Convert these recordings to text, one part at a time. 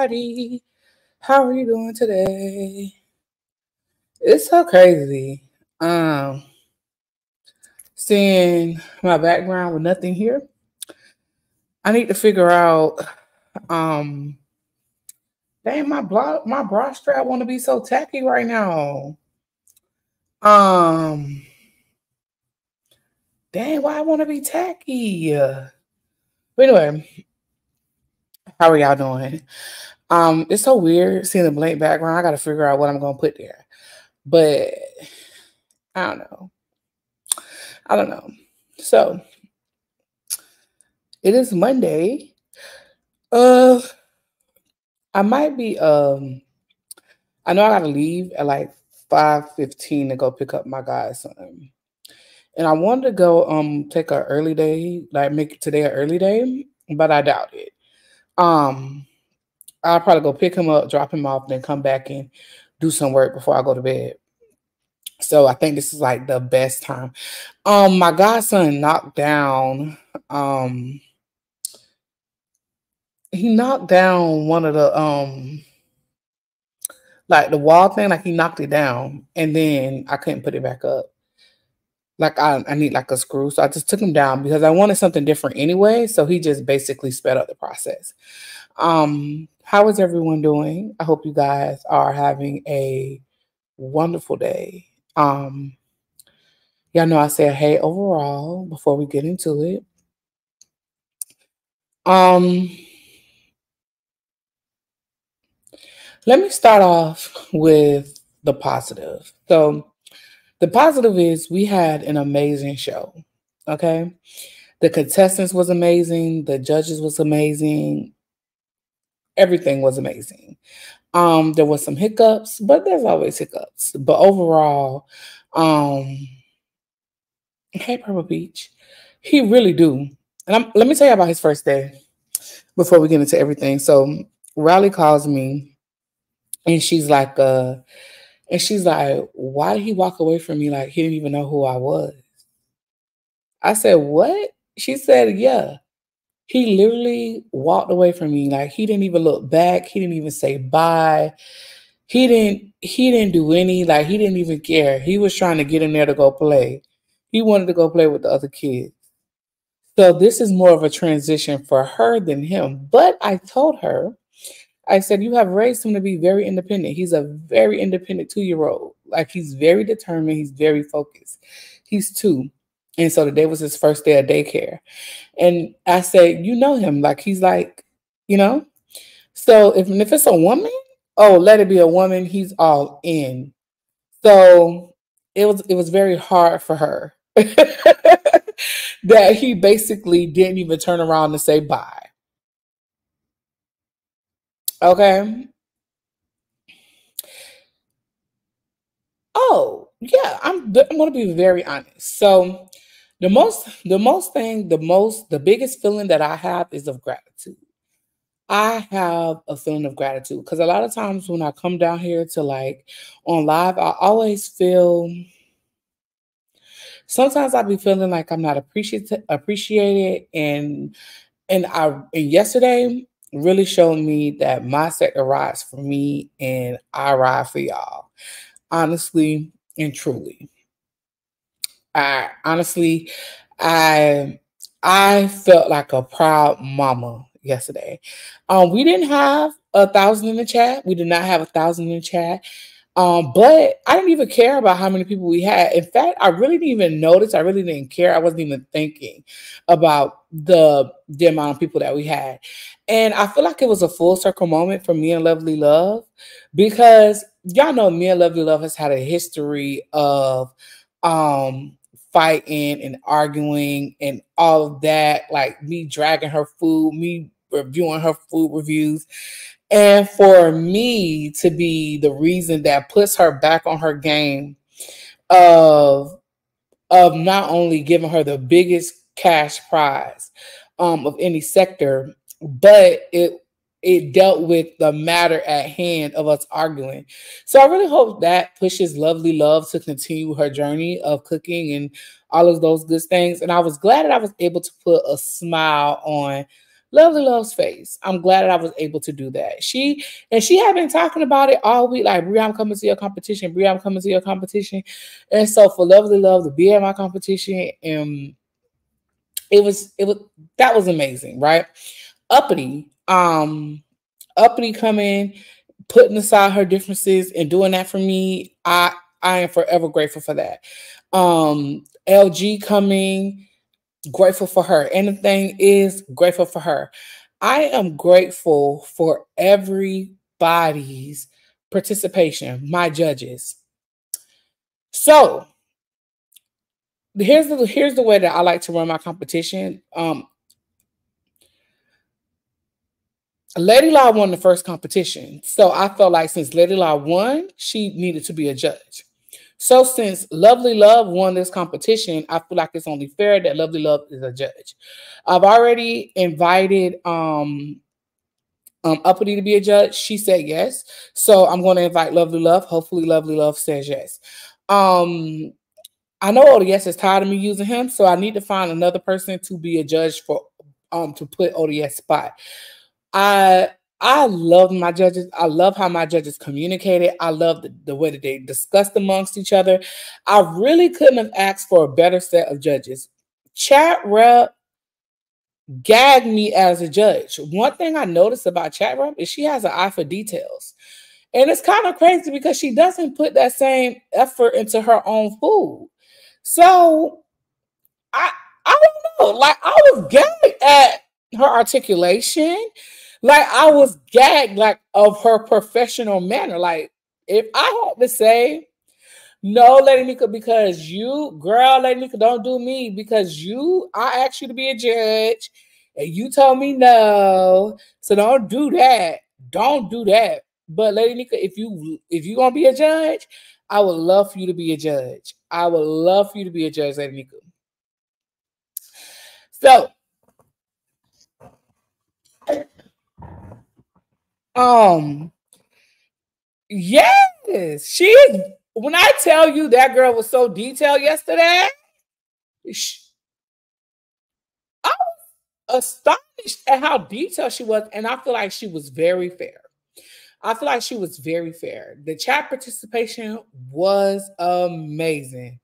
everybody. How are you doing today? It's so crazy. Um seeing my background with nothing here. I need to figure out um dang my bra my bra strap want to be so tacky right now. Um dang why I want to be tacky. But anyway, how are y'all doing? Um, it's so weird seeing the blank background. I gotta figure out what I'm gonna put there. But I don't know. I don't know. So it is Monday. Uh I might be um I know I gotta leave at like 5:15 to go pick up my godson. And I wanted to go um take an early day, like make today an early day, but I doubt it. Um, I'll probably go pick him up, drop him off, then come back and do some work before I go to bed. So I think this is like the best time. Um, my godson knocked down. Um, he knocked down one of the um, like the wall thing. Like he knocked it down, and then I couldn't put it back up. Like I, I need like a screw, so I just took him down because I wanted something different anyway. So he just basically sped up the process. Um, how is everyone doing? I hope you guys are having a wonderful day. Um, y'all know I said hey overall before we get into it. Um, let me start off with the positive. So, the positive is we had an amazing show. Okay. The contestants was amazing, the judges was amazing, everything was amazing. Um, there was some hiccups, but there's always hiccups. But overall, um, hey Purple Beach, he really do. And I'm, let me tell you about his first day before we get into everything. So Riley calls me and she's like, uh, and she's like, why did he walk away from me like he didn't even know who I was? I said, what? She said, yeah. He literally walked away from me. Like he didn't even look back. He didn't even say bye. He didn't, he didn't do any, like he didn't even care. He was trying to get in there to go play. He wanted to go play with the other kids. So this is more of a transition for her than him. But I told her, I said, you have raised him to be very independent. He's a very independent two-year-old. Like he's very determined. He's very focused. He's two. And so today was his first day of daycare. And I said, you know him. Like he's like, you know? So if, if it's a woman, oh, let it be a woman, he's all in. So it was it was very hard for her that he basically didn't even turn around and say bye. Okay. Oh, yeah, I'm I'm to be very honest. So, the most the most thing the most the biggest feeling that i have is of gratitude i have a feeling of gratitude because a lot of times when i come down here to like on live i always feel sometimes I'll be feeling like i'm not appreciated appreciated and and i and yesterday really showed me that my sector rides for me and i ride for y'all honestly and truly I honestly, I I felt like a proud mama yesterday. Um, we didn't have a thousand in the chat. We did not have a thousand in the chat. Um, but I didn't even care about how many people we had. In fact, I really didn't even notice. I really didn't care. I wasn't even thinking about the the amount of people that we had. And I feel like it was a full circle moment for me and Lovely Love because y'all know me and Lovely Love has had a history of um fighting and arguing and all of that, like me dragging her food, me reviewing her food reviews. And for me to be the reason that puts her back on her game of of not only giving her the biggest cash prize um, of any sector, but it it dealt with the matter at hand of us arguing. So I really hope that pushes Lovely Love to continue her journey of cooking and all of those good things. And I was glad that I was able to put a smile on Lovely Love's face. I'm glad that I was able to do that. She and she had been talking about it all week, like Brie, I'm coming to your competition. Brie, I'm coming to your competition. And so for Lovely Love to be at my competition, and um, it was it was that was amazing, right? Uppity um and coming putting aside her differences and doing that for me i i am forever grateful for that. Um lg coming grateful for her. Anything is grateful for her. I am grateful for everybody's participation my judges. So here's the here's the way that i like to run my competition. Um Lady Law won the first competition. So I felt like since Lady Law won, she needed to be a judge. So since Lovely Love won this competition, I feel like it's only fair that Lovely Love is a judge. I've already invited um um Uppity to be a judge. She said yes. So I'm going to invite Lovely Love. Hopefully Lovely Love says yes. Um I know ODS is tired of me using him, so I need to find another person to be a judge for um to put ODS spot. I I love my judges. I love how my judges communicated. I love the, the way that they discussed amongst each other. I really couldn't have asked for a better set of judges. Chat rep gagged me as a judge. One thing I noticed about chat rep is she has an eye for details. And it's kind of crazy because she doesn't put that same effort into her own food. So I I don't know. Like I was gagged at her articulation like I was gagged like of her professional manner. Like if I had to say no, Lady Nika, because you, girl, Lady Nika, don't do me because you, I asked you to be a judge and you told me no. So don't do that. Don't do that. But Lady Nika, if you if you're gonna be a judge, I would love for you to be a judge. I would love for you to be a judge, Lady Nika. So Um, yes, she. When I tell you that girl was so detailed yesterday, she, I was astonished at how detailed she was, and I feel like she was very fair. I feel like she was very fair. The chat participation was amazing.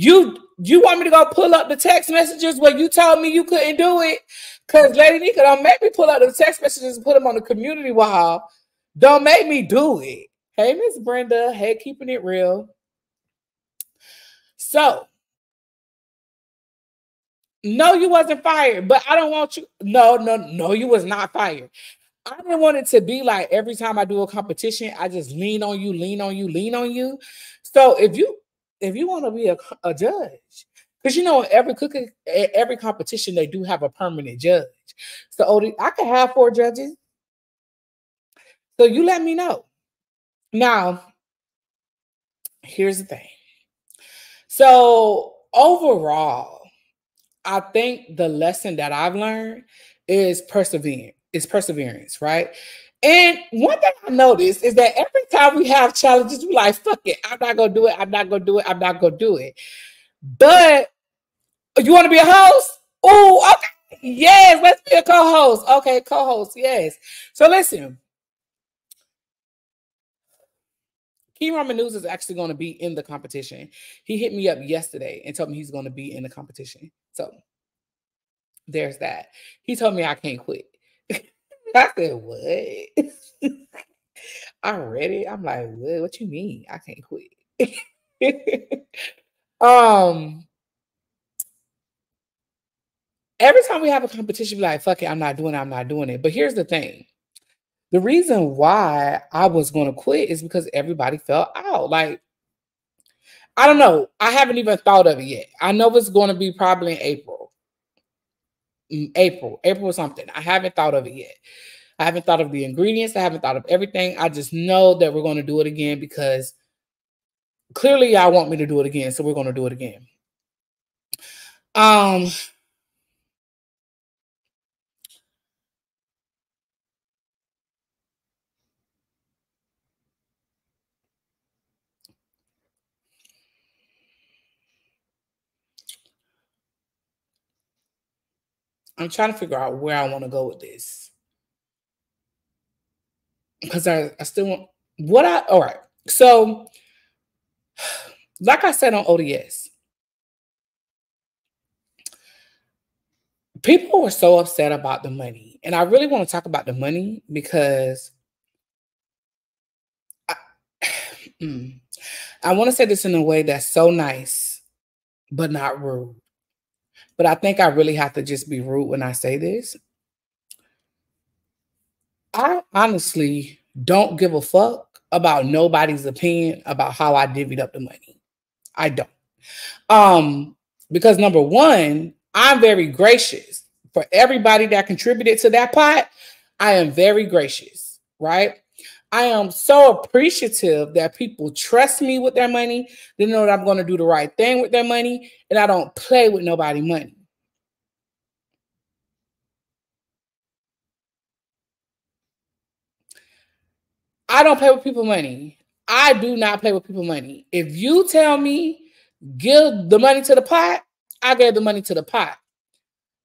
You you want me to go pull up the text messages where you told me you couldn't do it? Cause Lady Nika don't make me pull out the text messages and put them on the community wall. Don't make me do it. Hey, Miss Brenda. Hey, keeping it real. So, no, you wasn't fired, but I don't want you. No, no, no, you was not fired. I didn't want it to be like every time I do a competition, I just lean on you, lean on you, lean on you. So if you if you want to be a, a judge, because you know, every cooking, every competition, they do have a permanent judge. So oh, Odie, I could have four judges. So you let me know. Now, here's the thing. So overall, I think the lesson that I've learned is perseverance. Is perseverance, right? And one thing I noticed is that every time we have challenges, we're like, fuck it, I'm not gonna do it, I'm not gonna do it, I'm not gonna do it. But you want to be a host? Oh, okay. Yes, let's be a co-host. Okay, co-host, yes. So listen. King Ramen News is actually going to be in the competition. He hit me up yesterday and told me he's going to be in the competition. So there's that. He told me I can't quit. I said, what? Already? I'm like, what? What you mean? I can't quit. um every time we have a competition, be like, fuck it, I'm not doing it, I'm not doing it. But here's the thing. The reason why I was going to quit is because everybody fell out. Like, I don't know. I haven't even thought of it yet. I know it's going to be probably in April. April, April something. I haven't thought of it yet. I haven't thought of the ingredients. I haven't thought of everything. I just know that we're going to do it again because clearly y'all want me to do it again. So we're going to do it again. Um, I'm trying to figure out where I want to go with this. Because I, I still want what I all right. So, like I said on ODS, people were so upset about the money. And I really want to talk about the money because I, mm, I want to say this in a way that's so nice, but not rude but I think I really have to just be rude when I say this. I honestly don't give a fuck about nobody's opinion about how I divvied up the money. I don't. Um, because number one, I'm very gracious for everybody that contributed to that pot. I am very gracious, right? I am so appreciative that people trust me with their money. They know that I'm going to do the right thing with their money, and I don't play with nobody money. I don't play with people money. I do not play with people money. If you tell me give the money to the pot, I gave the money to the pot.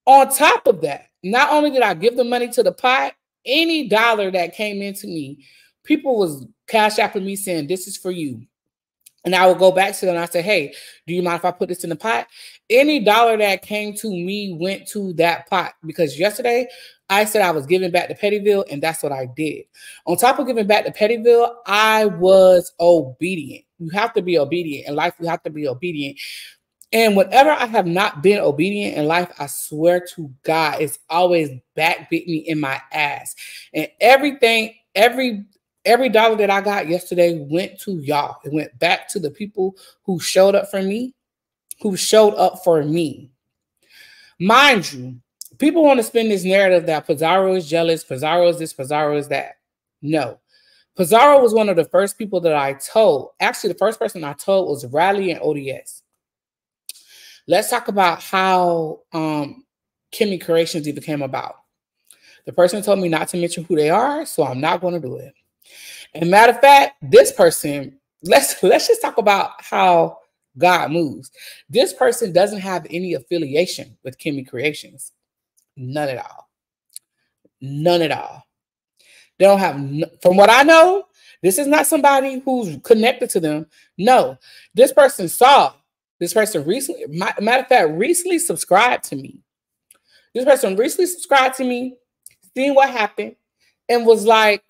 On top of that, not only did I give the money to the pot, any dollar that came into me people was cash apping me saying, This is for you. And I would go back to them and I say, Hey, do you mind if I put this in the pot? Any dollar that came to me went to that pot because yesterday I said I was giving back to Pettyville, and that's what I did. On top of giving back to Pettyville, I was obedient. You have to be obedient in life, you have to be obedient. And whenever I have not been obedient in life, I swear to God, it's always backbit me in my ass. And everything, every Every dollar that I got yesterday went to y'all. It went back to the people who showed up for me, who showed up for me. Mind you, people want to spin this narrative that Pizarro is jealous, Pizarro is this, Pizarro is that. No. Pizarro was one of the first people that I told. Actually, the first person I told was Riley and ODS. Let's talk about how um, Kimmy Creations even came about. The person told me not to mention who they are, so I'm not going to do it. And matter of fact, this person, let's let's just talk about how God moves. This person doesn't have any affiliation with Kimmy Creations. None at all. None at all. They don't have, from what I know, this is not somebody who's connected to them. No, this person saw, this person recently, matter of fact, recently subscribed to me. This person recently subscribed to me, seeing what happened, and was like,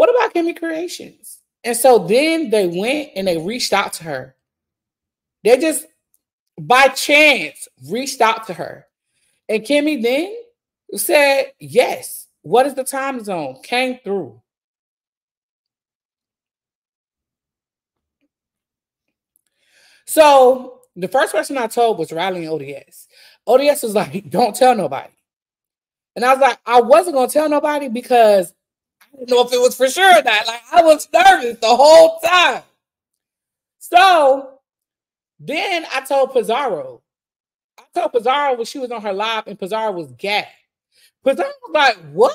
what about Kimmy Creations? And so then they went and they reached out to her. They just by chance reached out to her. And Kimmy then said, Yes. What is the time zone? Came through. So the first person I told was Riley and ODS. ODS was like, Don't tell nobody. And I was like, I wasn't going to tell nobody because didn't know if it was for sure or not. Like I was nervous the whole time. So Then I told Pizarro. I told Pizarro when she was on her live, and Pizarro was gagged. Pizarro was like, "What?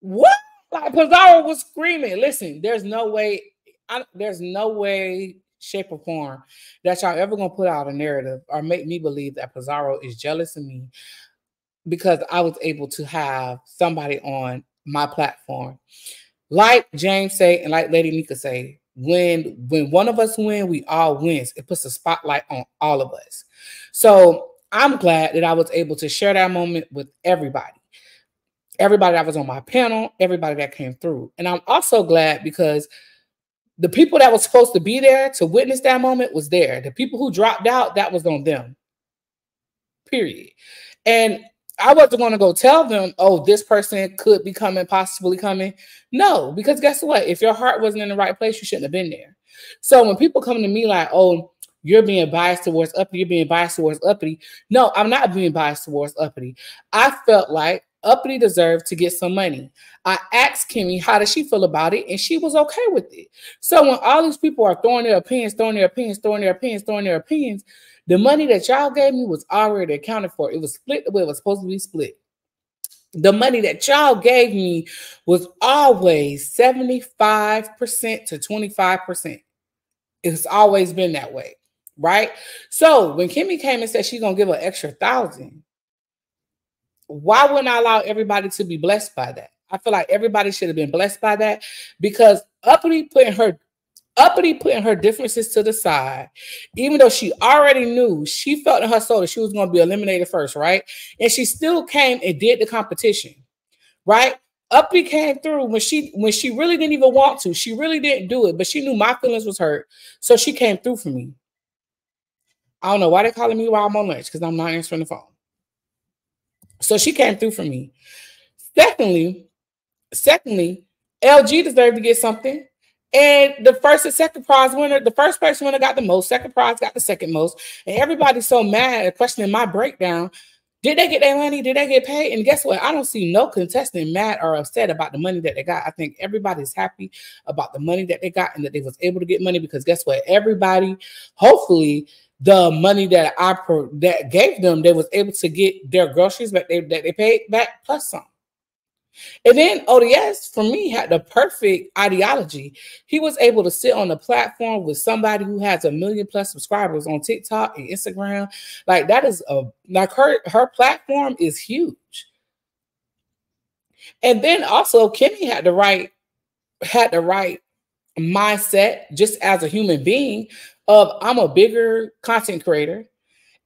What?" Like Pizarro was screaming. Listen, there's no way. I, there's no way, shape, or form that y'all ever gonna put out a narrative or make me believe that Pizarro is jealous of me because I was able to have somebody on my platform. Like James say, and like Lady Nika say, when when one of us win, we all wins. It puts a spotlight on all of us. So I'm glad that I was able to share that moment with everybody. Everybody that was on my panel, everybody that came through. And I'm also glad because the people that was supposed to be there to witness that moment was there. The people who dropped out, that was on them. Period. And I wasn't going to go tell them, oh, this person could be coming, possibly coming. No, because guess what? If your heart wasn't in the right place, you shouldn't have been there. So when people come to me like, oh, you're being biased towards uppity, you're being biased towards uppity. No, I'm not being biased towards uppity. I felt like uppity deserved to get some money. I asked Kimmy how does she feel about it, and she was okay with it. So when all these people are throwing their opinions, throwing their opinions, throwing their opinions, throwing their opinions, the money that y'all gave me was already accounted for. It was split the way it was supposed to be split. The money that y'all gave me was always 75% to 25%. It's always been that way, right? So when Kimmy came and said she's gonna give an extra thousand, why wouldn't I allow everybody to be blessed by that? I feel like everybody should have been blessed by that because Uppity putting her uppity putting her differences to the side, even though she already knew she felt in her soul that she was going to be eliminated first, right? And she still came and did the competition, right? Uppity came through when she when she really didn't even want to. She really didn't do it, but she knew my feelings was hurt, so she came through for me. I don't know why they're calling me while I'm on lunch because I'm not answering the phone. So she came through for me. Secondly, secondly, LG deserved to get something. And the first and second prize winner, the first person winner got the most, second prize got the second most. And everybody's so mad questioning my breakdown. Did they get their money? Did they get paid? And guess what? I don't see no contestant mad or upset about the money that they got. I think everybody's happy about the money that they got and that they was able to get money because guess what? Everybody, hopefully, the money that I pro- that gave them, they was able to get their groceries back they, that they paid back plus some. And then oh, ODS for me had the perfect ideology. He was able to sit on the platform with somebody who has a million plus subscribers on TikTok and Instagram. Like that is a like her her platform is huge. And then also Kimmy had the right had the right mindset just as a human being of I'm a bigger content creator.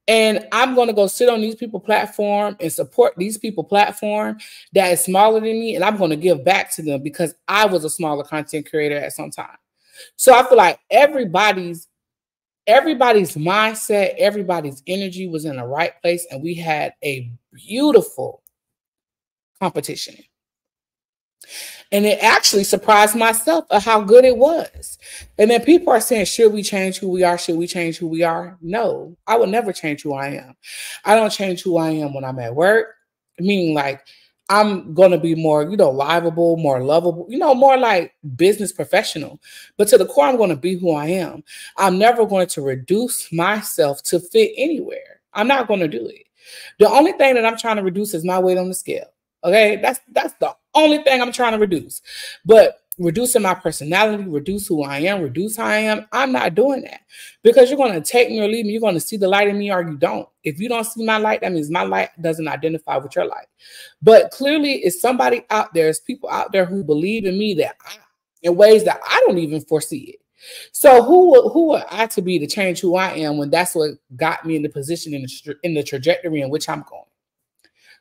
And I'm going to go sit on these people platform and support these people platform that is smaller than me. And I'm going to give back to them because I was a smaller content creator at some time. So I feel like everybody's everybody's mindset, everybody's energy was in the right place. And we had a beautiful competition. And it actually surprised myself of how good it was. And then people are saying, should we change who we are? Should we change who we are? No, I would never change who I am. I don't change who I am when I'm at work, meaning like I'm going to be more, you know, livable, more lovable, you know, more like business professional. But to the core, I'm going to be who I am. I'm never going to reduce myself to fit anywhere. I'm not going to do it. The only thing that I'm trying to reduce is my weight on the scale. Okay, that's that's the only thing I'm trying to reduce. But reducing my personality, reduce who I am, reduce how I am, I'm not doing that because you're going to take me or leave me. You're going to see the light in me or you don't. If you don't see my light, that means my light doesn't identify with your light. But clearly, it's somebody out there, it's people out there who believe in me that I, in ways that I don't even foresee it. So who who are I to be to change who I am when that's what got me in the position in the in the trajectory in which I'm going?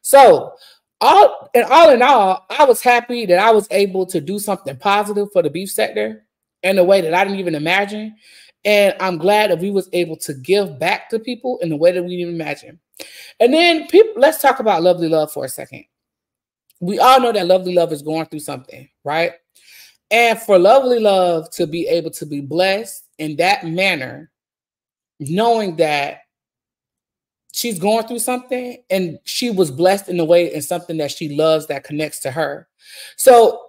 So all and all in all, I was happy that I was able to do something positive for the beef sector in a way that I didn't even imagine. And I'm glad that we was able to give back to people in the way that we didn't imagine. And then people, let's talk about Lovely Love for a second. We all know that Lovely Love is going through something, right? And for Lovely Love to be able to be blessed in that manner, knowing that she's going through something and she was blessed in a way in something that she loves that connects to her. So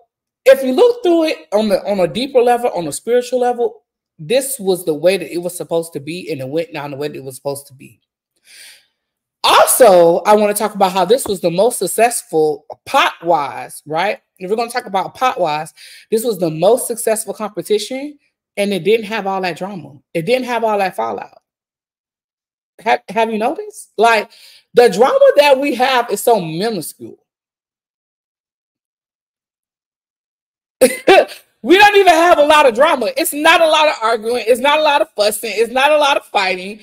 if you look through it on the on a deeper level, on a spiritual level, this was the way that it was supposed to be, and it went down the way that it was supposed to be. Also, I want to talk about how this was the most successful pot wise, right? If we're going to talk about pot wise, this was the most successful competition and it didn't have all that drama. It didn't have all that fallout. Have, have you noticed? Like the drama that we have is so minuscule. we don't even have a lot of drama. It's not a lot of arguing. It's not a lot of fussing. It's not a lot of fighting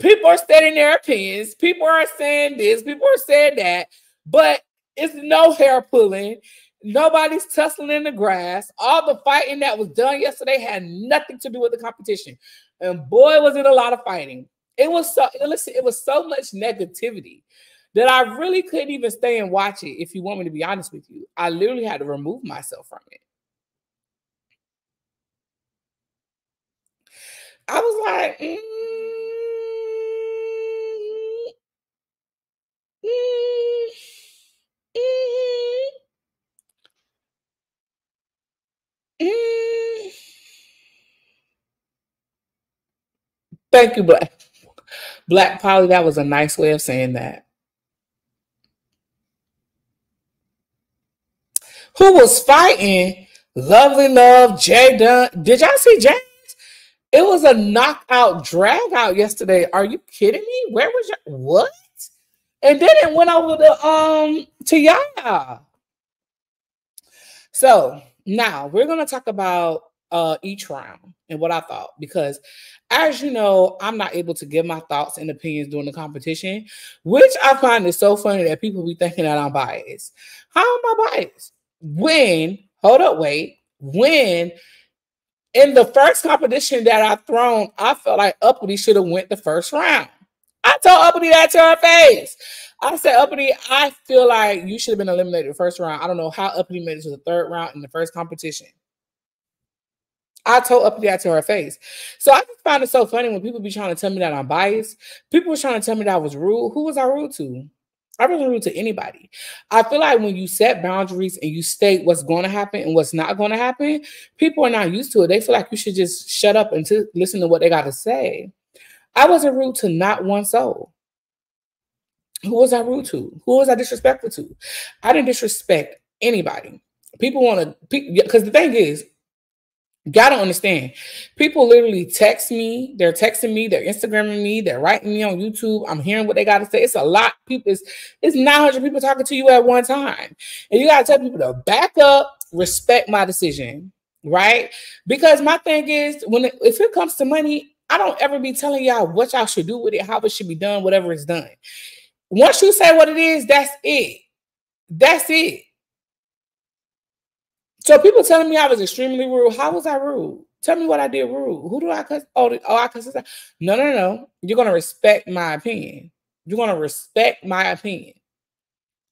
people are stating their opinions. People are saying this, people are saying that, but it's no hair pulling. Nobody's tussling in the grass. All the fighting that was done yesterday had nothing to do with the competition. And boy, was it a lot of fighting. It was so listen, it was so much negativity that I really couldn't even stay and watch it. If you want me to be honest with you, I literally had to remove myself from it. I was like, mm, mm, mm, mm. Thank you, Black. Black Polly, that was a nice way of saying that. Who was fighting? Lovely Love, Jay Dunn. Did y'all see James? It was a knockout drag out yesterday. Are you kidding me? Where was you? What? And then it went over to um to Yaya. So now we're gonna talk about uh each round and what I thought because as you know, I'm not able to give my thoughts and opinions during the competition, which I find is so funny that people be thinking that I'm biased. How am I biased? When, hold up, wait, when in the first competition that I thrown, I felt like Uppity should have went the first round. I told Uppity that to her face. I said, Uppity, I feel like you should have been eliminated the first round. I don't know how Uppity made it to the third round in the first competition. I told Uppity that to her face. So I just find it so funny when people be trying to tell me that I'm biased. People were trying to tell me that I was rude. Who was I rude to? I wasn't rude to anybody. I feel like when you set boundaries and you state what's going to happen and what's not going to happen, people are not used to it. They feel like you should just shut up and to listen to what they got to say. I wasn't rude to not one soul. Who was I rude to? Who was I disrespectful to? I didn't disrespect anybody. People want to, because the thing is, gotta understand, people literally text me, they're texting me, they're Instagramming me, they're writing me on YouTube. I'm hearing what they gotta say. It's a lot. People, it's, it's 900 people talking to you at one time. And you gotta tell people to back up, respect my decision, right? Because my thing is, when it, if it comes to money, I don't ever be telling y'all what y'all should do with it, how it should be done, whatever is done. Once you say what it is, that's it. That's it. So people telling me I was extremely rude. How was I rude? Tell me what I did rude. Who do I cuss? Oh, oh I cuss. No, no, no. You're gonna respect my opinion. You're gonna respect my opinion.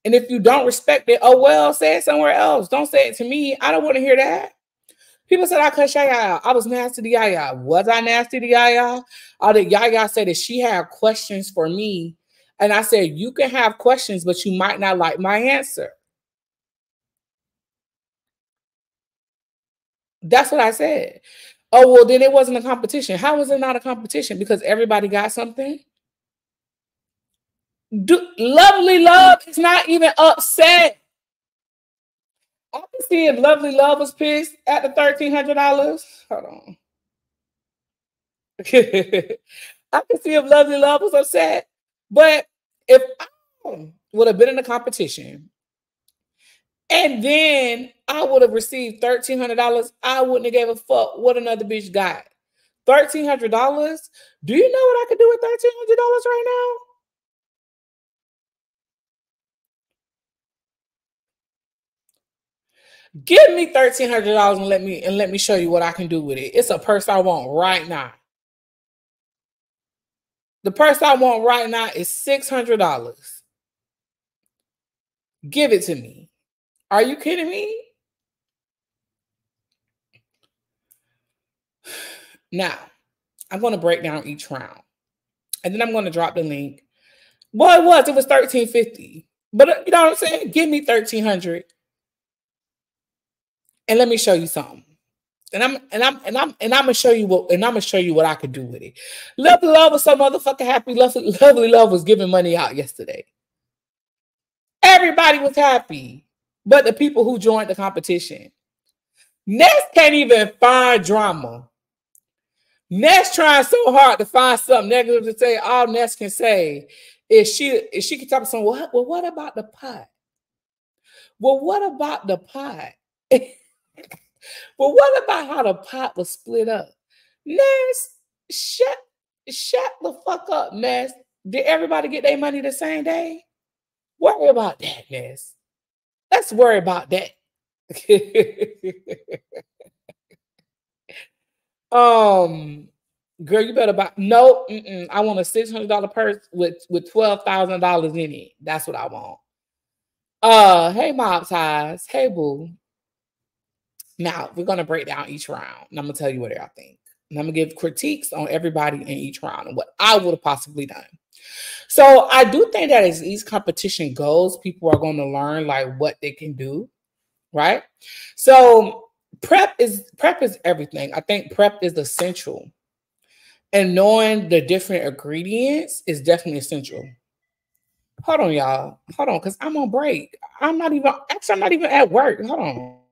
And if you don't respect it, oh well, say it somewhere else. Don't say it to me. I don't want to hear that. People said I cut Yaya. I was nasty to Yaya. Was I nasty to Yaya? Or did Yaya said that she had questions for me? And I said, you can have questions, but you might not like my answer. That's what I said. Oh, well, then it wasn't a competition. How was it not a competition? Because everybody got something? Do, lovely love is not even upset. I can see if Lovely Love was pissed at the $1,300. Hold on. I can see if Lovely Love was upset. But if I would have been in a competition and then I would have received $1,300, I wouldn't have gave a fuck what another bitch got. $1,300? Do you know what I could do with $1,300 right now? Give me thirteen hundred dollars and let me and let me show you what I can do with it. It's a purse I want right now. The purse I want right now is six hundred dollars. Give it to me. Are you kidding me? Now, I'm going to break down each round. And then I'm going to drop the link. Well, it was. It was 1350. But uh, you know what I'm saying? Give me 1300 and let me show you something. And I'm and I'm and I'm and I'm gonna show you what and I'm gonna show you what I could do with it. Lovely Love was so motherfucking happy. Lovely, lovely Love was giving money out yesterday. Everybody was happy, but the people who joined the competition. Ness can't even find drama. Ness trying so hard to find something negative to say. All Ness can say is she is she can talk to someone. Well, well, what about the pot? Well, what about the pot? well, what about how the pot was split up? Ness, shut shut the fuck up, Ness. Did everybody get their money the same day? Worry about that, Ness. Let's worry about that. um, girl, you better buy. No. I want a six hundred dollar purse with with twelve thousand dollars in it. That's what I want. Uh, hey, mob ties. Hey, boo. Now we're gonna break down each round, and I'm gonna tell you what I think. And I'm gonna give critiques on everybody in each round and what I would have possibly done. So I do think that as each competition goes, people are going to learn like what they can do, right? So prep is prep is everything. I think prep is essential. And knowing the different ingredients is definitely essential. Hold on, y'all. Hold on, because I'm on break. I'm not even actually I'm not even at work. Hold on.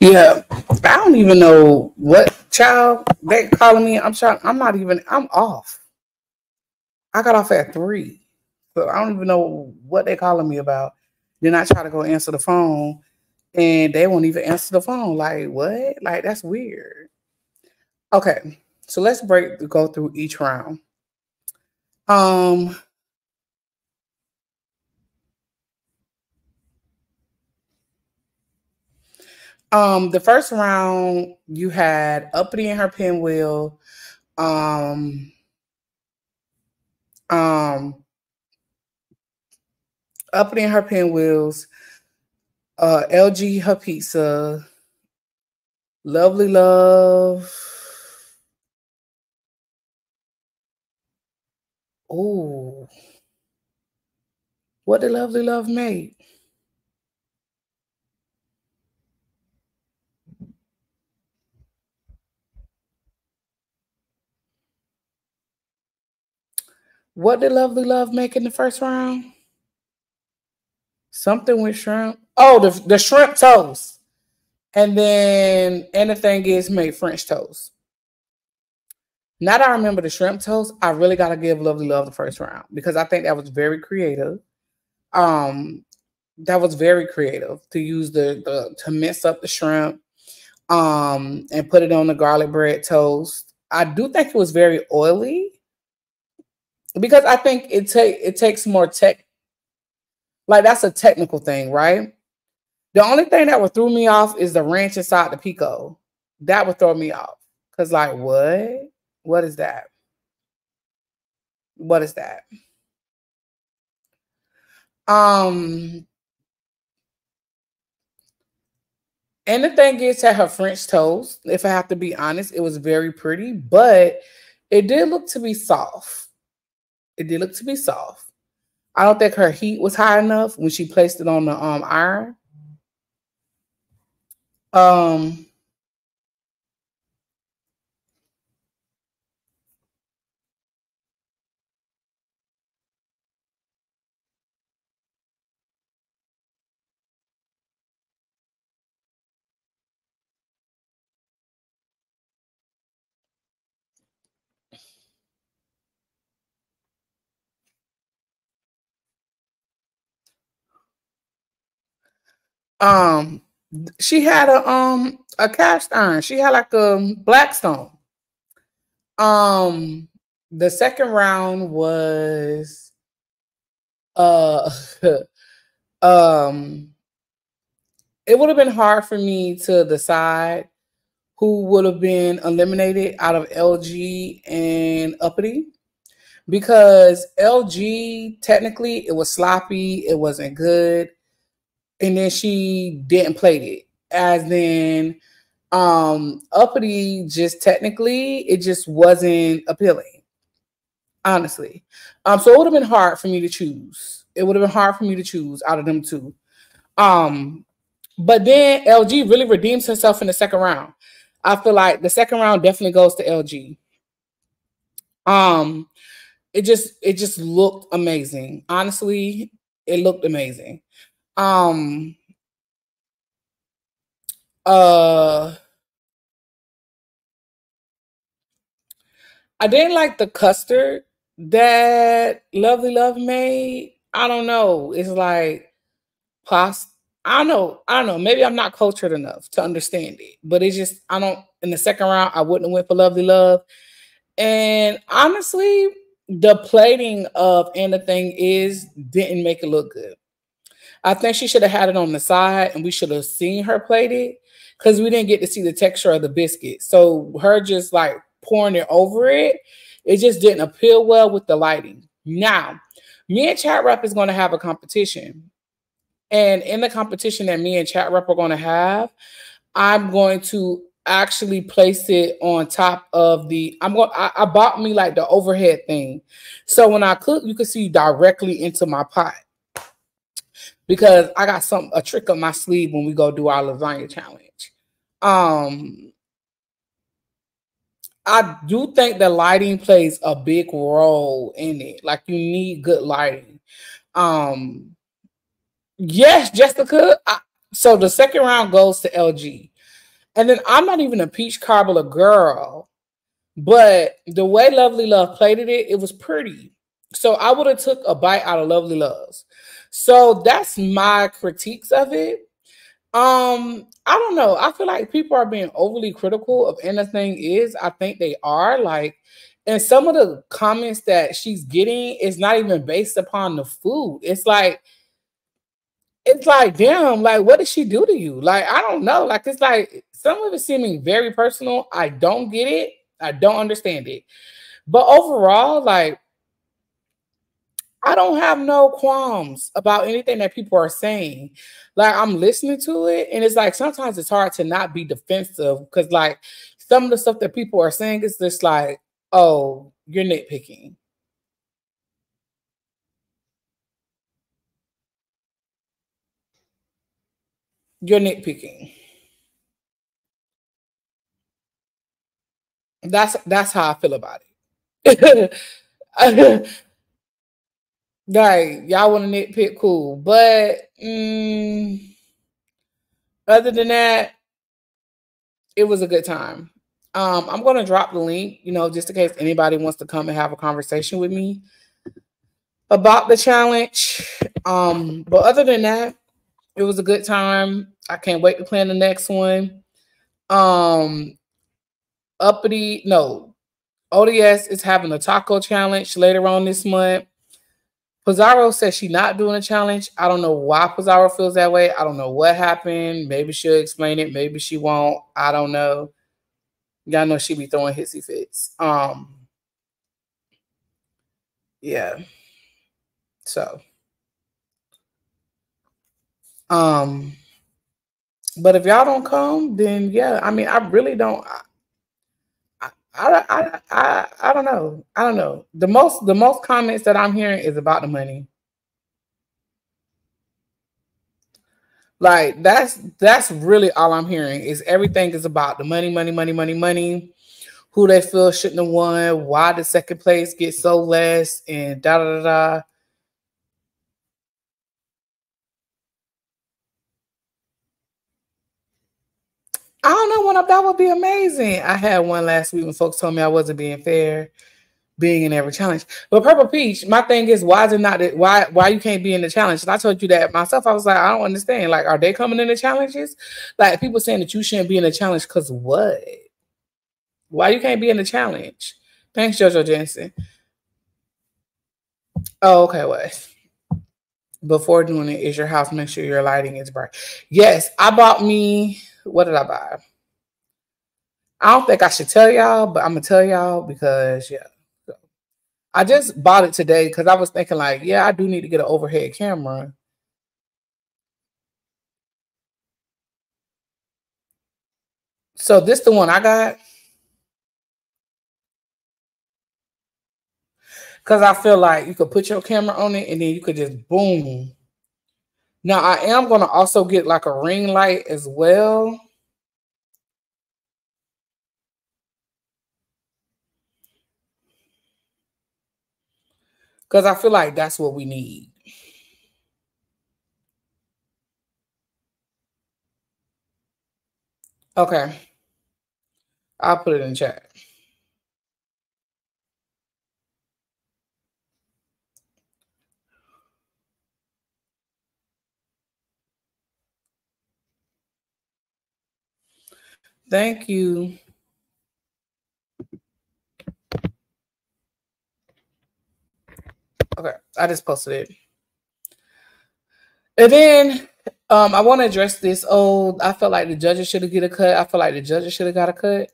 Yeah, I don't even know what child they calling me. I'm trying. I'm not even. I'm off. I got off at three, so I don't even know what they calling me about. Then I try to go answer the phone, and they won't even answer the phone. Like what? Like that's weird. Okay, so let's break go through each round. Um, Um, the first round you had Uppity and her pinwheel. Um, um, Uppity and her pinwheels. Uh, LG her pizza. Lovely love. Ooh. what did Lovely Love make? What did Lovely Love make in the first round? Something with shrimp. Oh, the, the shrimp toast. And then anything is made French toast. Now that I remember the shrimp toast, I really got to give Lovely Love the first round because I think that was very creative. Um, that was very creative to use the, the to mix up the shrimp um and put it on the garlic bread toast. I do think it was very oily because I think it take it takes more tech. Like that's a technical thing, right? The only thing that would throw me off is the ranch inside the pico. That would throw me off. Cause like what? What is that? What is that? Um and the thing is that her French toast, if I have to be honest, it was very pretty, but it did look to be soft. It did look to be soft. I don't think her heat was high enough when she placed it on the um iron. Um um she had a um a cast iron. She had like a blackstone. Um the second round was uh um it would have been hard for me to decide who would have been eliminated out of LG and Uppity because LG technically it was sloppy, it wasn't good and then she didn't play it. As then um uppity just technically it just wasn't appealing. Honestly. Um, so it would have been hard for me to choose. It would have been hard for me to choose out of them two. Um, but then LG really redeems herself in the second round. I feel like the second round definitely goes to LG. Um, it just it just looked amazing. Honestly, it looked amazing. Um uh I didn't like the custard that Lovely Love made. I don't know. It's like pasta. I don't know. I don't know. Maybe I'm not cultured enough to understand it, but it's just I don't. In the second round, I wouldn't have went for Lovely Love. And honestly, the plating of anything is didn't make it look good. I think she should have had it on the side and we should have seen her plate it because we didn't get to see the texture of the biscuit. So her just like pouring it over it, it just didn't appeal well with the lighting. Now, me and Chat Rap is going to have a competition. And in the competition that me and Chat Rap are going to have, I'm going to actually place it on top of the I'm going I, I bought me like the overhead thing. So when I cook, you can see directly into my pot because I got some a trick up my sleeve when we go do our lasagna challenge. Um, I do think the lighting plays a big role in it. Like you need good lighting. Um, yes, Jessica. I, so the second round goes to LG. And then I'm not even a peach cobbler girl, but the way Lovely Love plated it, it was pretty. So I would have took a bite out of Lovely Love's. So that's my critiques of it. Um, I don't know. I feel like people are being overly critical of anything is. I think they are like and some of the comments that she's getting is not even based upon the food. It's like it's like damn, like what did she do to you? Like I don't know. Like it's like some of it seeming very personal. I don't get it. I don't understand it. But overall, like I don't have no qualms about anything that people are saying. Like I'm listening to it, and it's like sometimes it's hard to not be defensive because like some of the stuff that people are saying is just like Oh, you're nitpicking. You're nitpicking. That's that's how I feel about it. like y'all want to nitpick, cool, but mm, other than that, it was a good time. Um, I'm going to drop the link, you know, just in case anybody wants to come and have a conversation with me about the challenge. Um, but other than that, it was a good time. I can't wait to plan the next one. Um, uppity, no, ODS is having a taco challenge later on this month. Pizarro says she's not doing a challenge. I don't know why Pizarro feels that way. I don't know what happened. Maybe she'll explain it. Maybe she won't. I don't know. Y'all know she be throwing hissy fits. Um, yeah. So, um, but if y'all don't come, then yeah. I mean, I really don't. I, I, I, I, I don't know. I don't know. The most, the most comments that I'm hearing is about the money. Like that's that's really all I'm hearing is everything is about the money, money, money, money, money. Who they feel shouldn't have won, why the second place gets so less, and da da da da. I don't know when that would be amazing. I had one last week when folks told me I wasn't being fair being in every challenge. But Purple Peach, my thing is, why is it not why why you can't be in the challenge? And I told you that myself. I was like, I don't understand. Like, are they coming in the challenges? Like people saying that you shouldn't be in the challenge because what? Why you can't be in the challenge? Thanks, Jojo Jensen. Oh, okay, what? Before doing it, is your house make sure your lighting is bright? Yes, I bought me. What did I buy? I don't think I should tell y'all, but I'm gonna tell y'all because yeah. I just bought it today because I was thinking like, yeah, I do need to get an overhead camera. So this the one I got. Cause I feel like you could put your camera on it and then you could just boom. Now I am gonna also get like a ring light as well. Because I feel like that's what we need. Okay. I'll put it in chat. Thank you. Okay, I just posted it. And then um, I want to address this. Oh, I felt like the judges should have get a cut. I feel like the judges should have got a cut.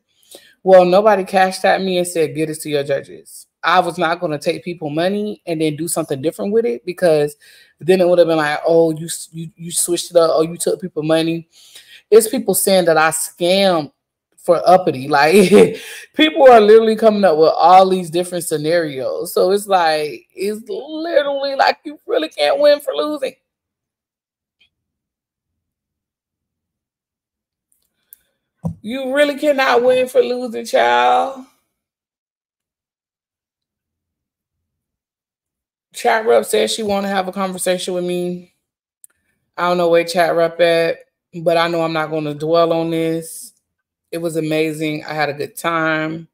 Well, nobody cashed at me and said, "Get it to your judges." I was not going to take people money and then do something different with it because then it would have been like, "Oh, you you you switched it up. Oh, you took people money." It's people saying that I scam for uppity. Like people are literally coming up with all these different scenarios. So it's like it's literally like you really can't win for losing. You really cannot win for losing, child. Chat rep says she want to have a conversation with me. I don't know where chat rep at, but I know I'm not going to dwell on this. It was amazing. I had a good time.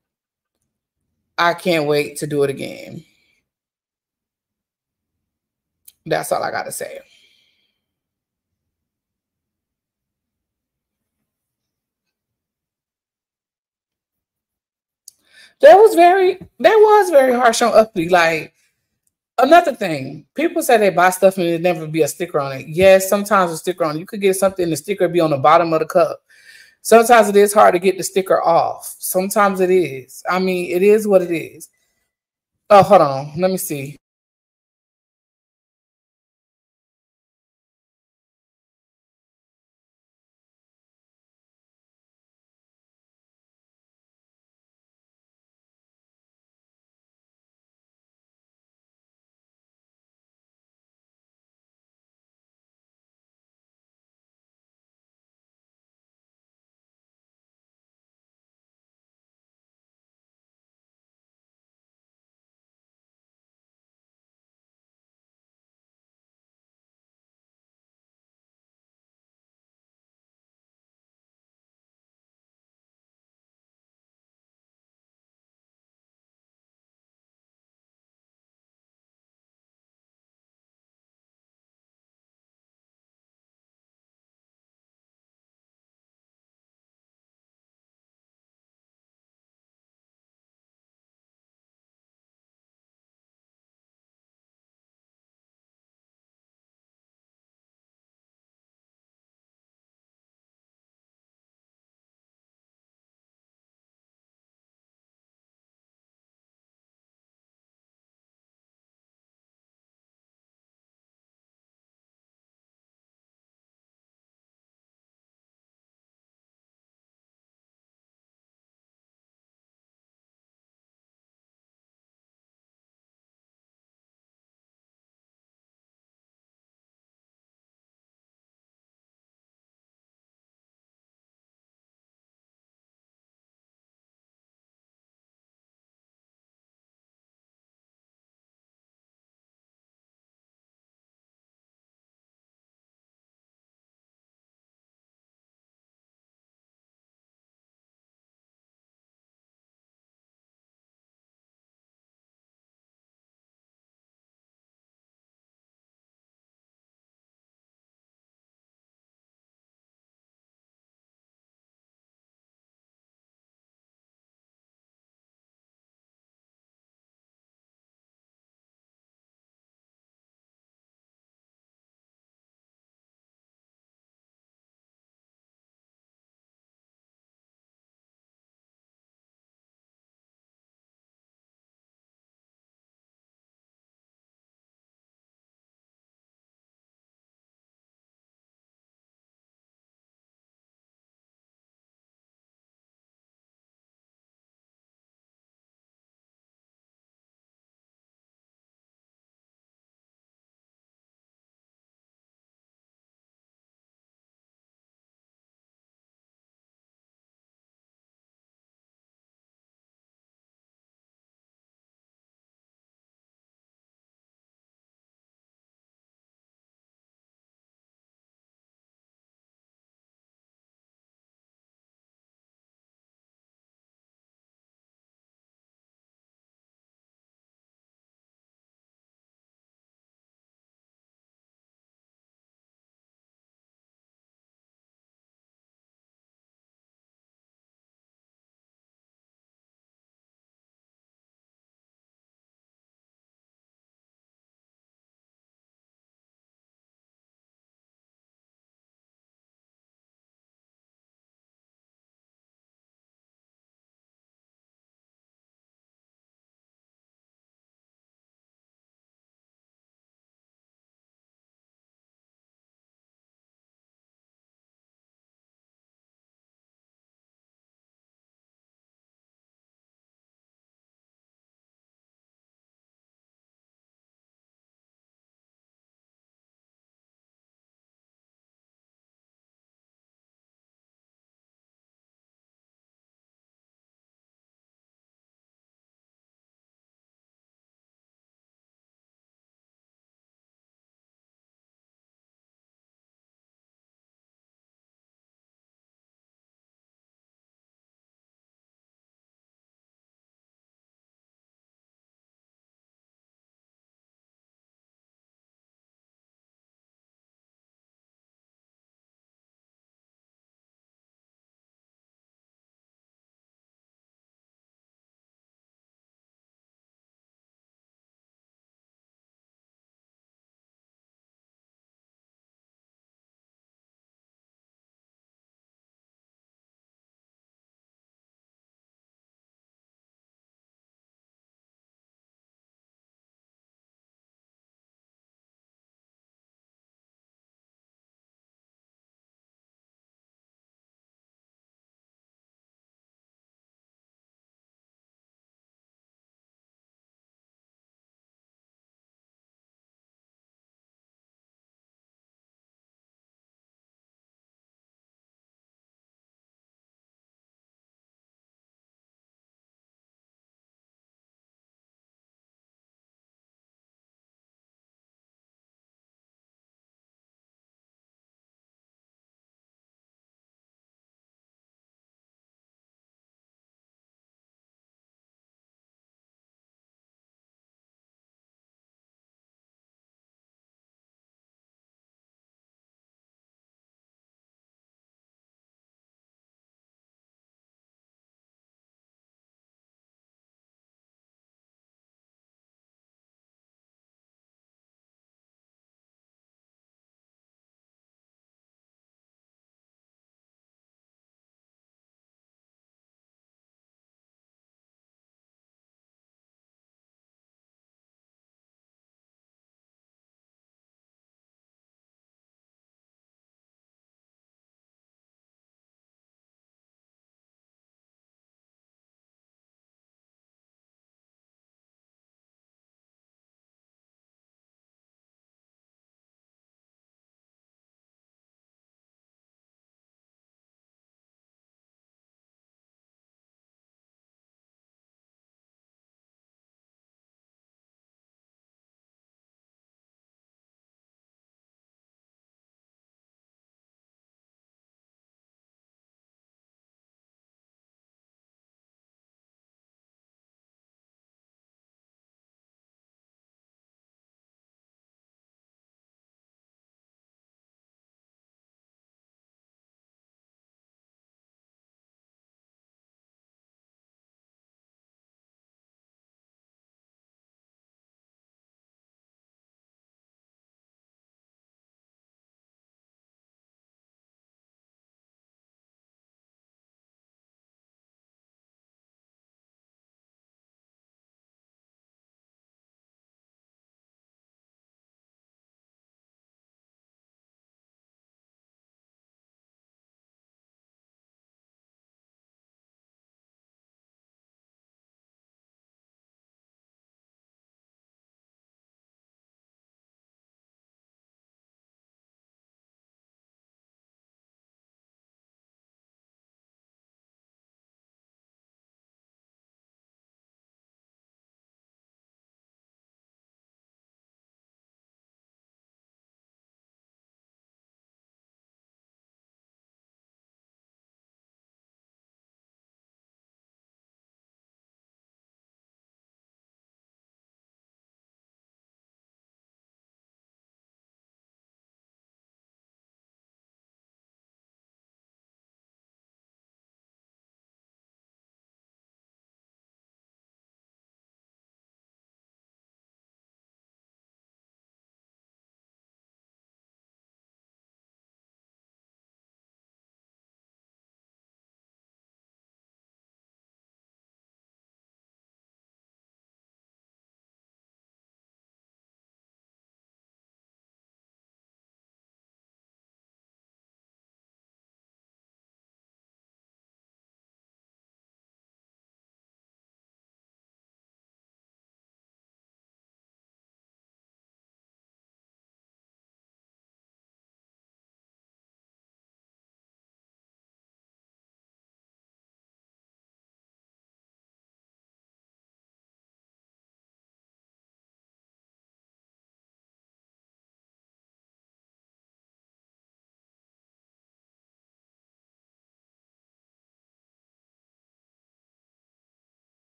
I can't wait to do it again. That's all I got to say. That was very, that was very harsh on Uppy. Like, another thing, people say they buy stuff and it never be a sticker on it. Yes, sometimes a sticker on it. You could get something, the sticker be on the bottom of the cup. Sometimes it is hard to get the sticker off. Sometimes it is. I mean, it is what it is. Oh, hold on. Let me see.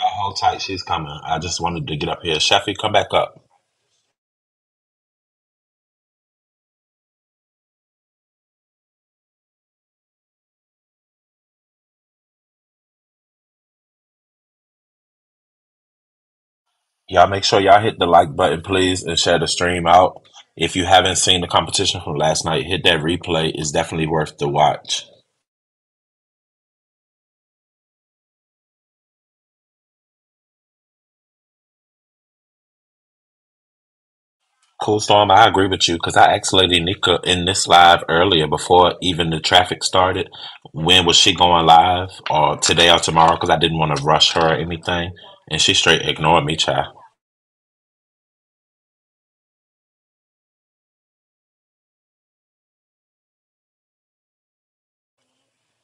Hold tight. She's coming. I just wanted to get up here. Sheffy, come back up. Y'all make sure y'all hit the like button, please, and share the stream out. If you haven't seen the competition from last night, hit that replay. It's definitely worth the watch. Cool Storm, I agree with you because I asked Lady Nika in this live earlier before even the traffic started. When was she going live, or today or tomorrow? Because I didn't want to rush her or anything, and she straight ignored me, child.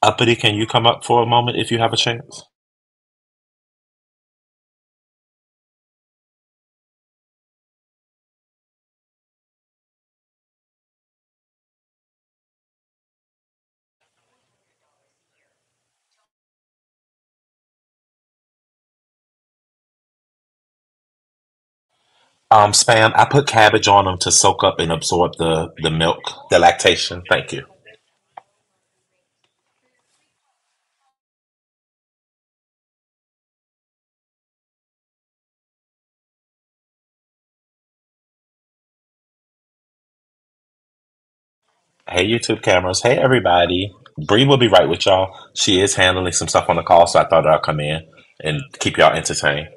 Uppity, can you come up for a moment if you have a chance? Um, spam. I put cabbage on them to soak up and absorb the the milk, the lactation. Thank you. Hey, YouTube cameras. Hey, everybody. Bree will be right with y'all. She is handling some stuff on the call, so I thought I'd come in and keep y'all entertained.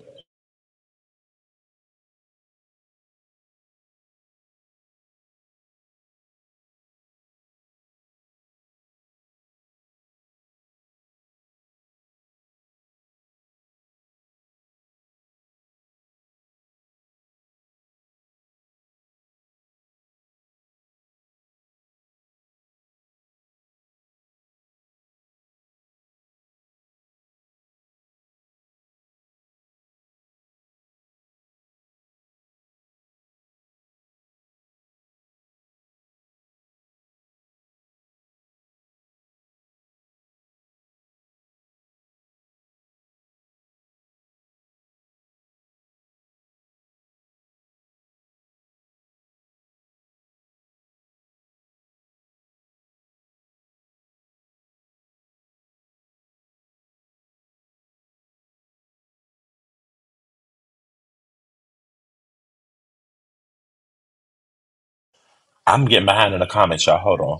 I'm getting behind in the comments, y'all. Hold on.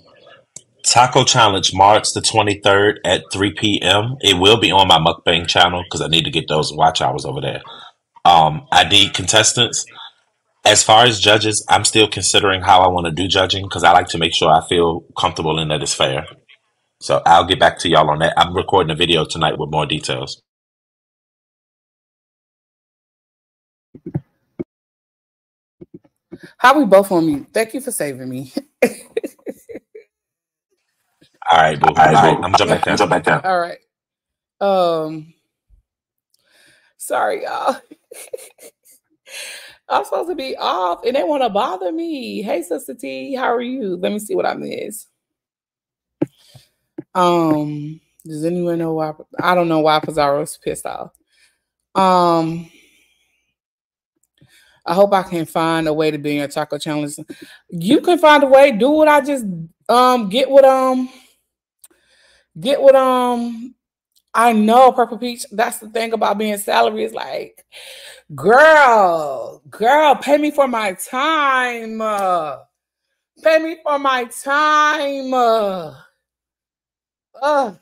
Taco Challenge, March the 23rd at 3 p.m. It will be on my mukbang channel because I need to get those watch hours over there. Um, I need contestants. As far as judges, I'm still considering how I want to do judging because I like to make sure I feel comfortable and that it's fair. So I'll get back to y'all on that. I'm recording a video tonight with more details. How we both on mute? Thank you for saving me. All right, boo. All right, boo. I'm jump back down. Jump back down. All right. Um, sorry, y'all. I'm supposed to be off, and they want to bother me. Hey, Sister T, how are you? Let me see what I missed. Um, does anyone know why? I don't know why Pizarro's pissed off. Um, I hope I can find a way to be in your taco challenge. You can find a way. Do what I just um get what um get what um I know Purple Peach. That's the thing about being salary is like, girl, girl, pay me for my time. Uh, pay me for my time. Uh, uh.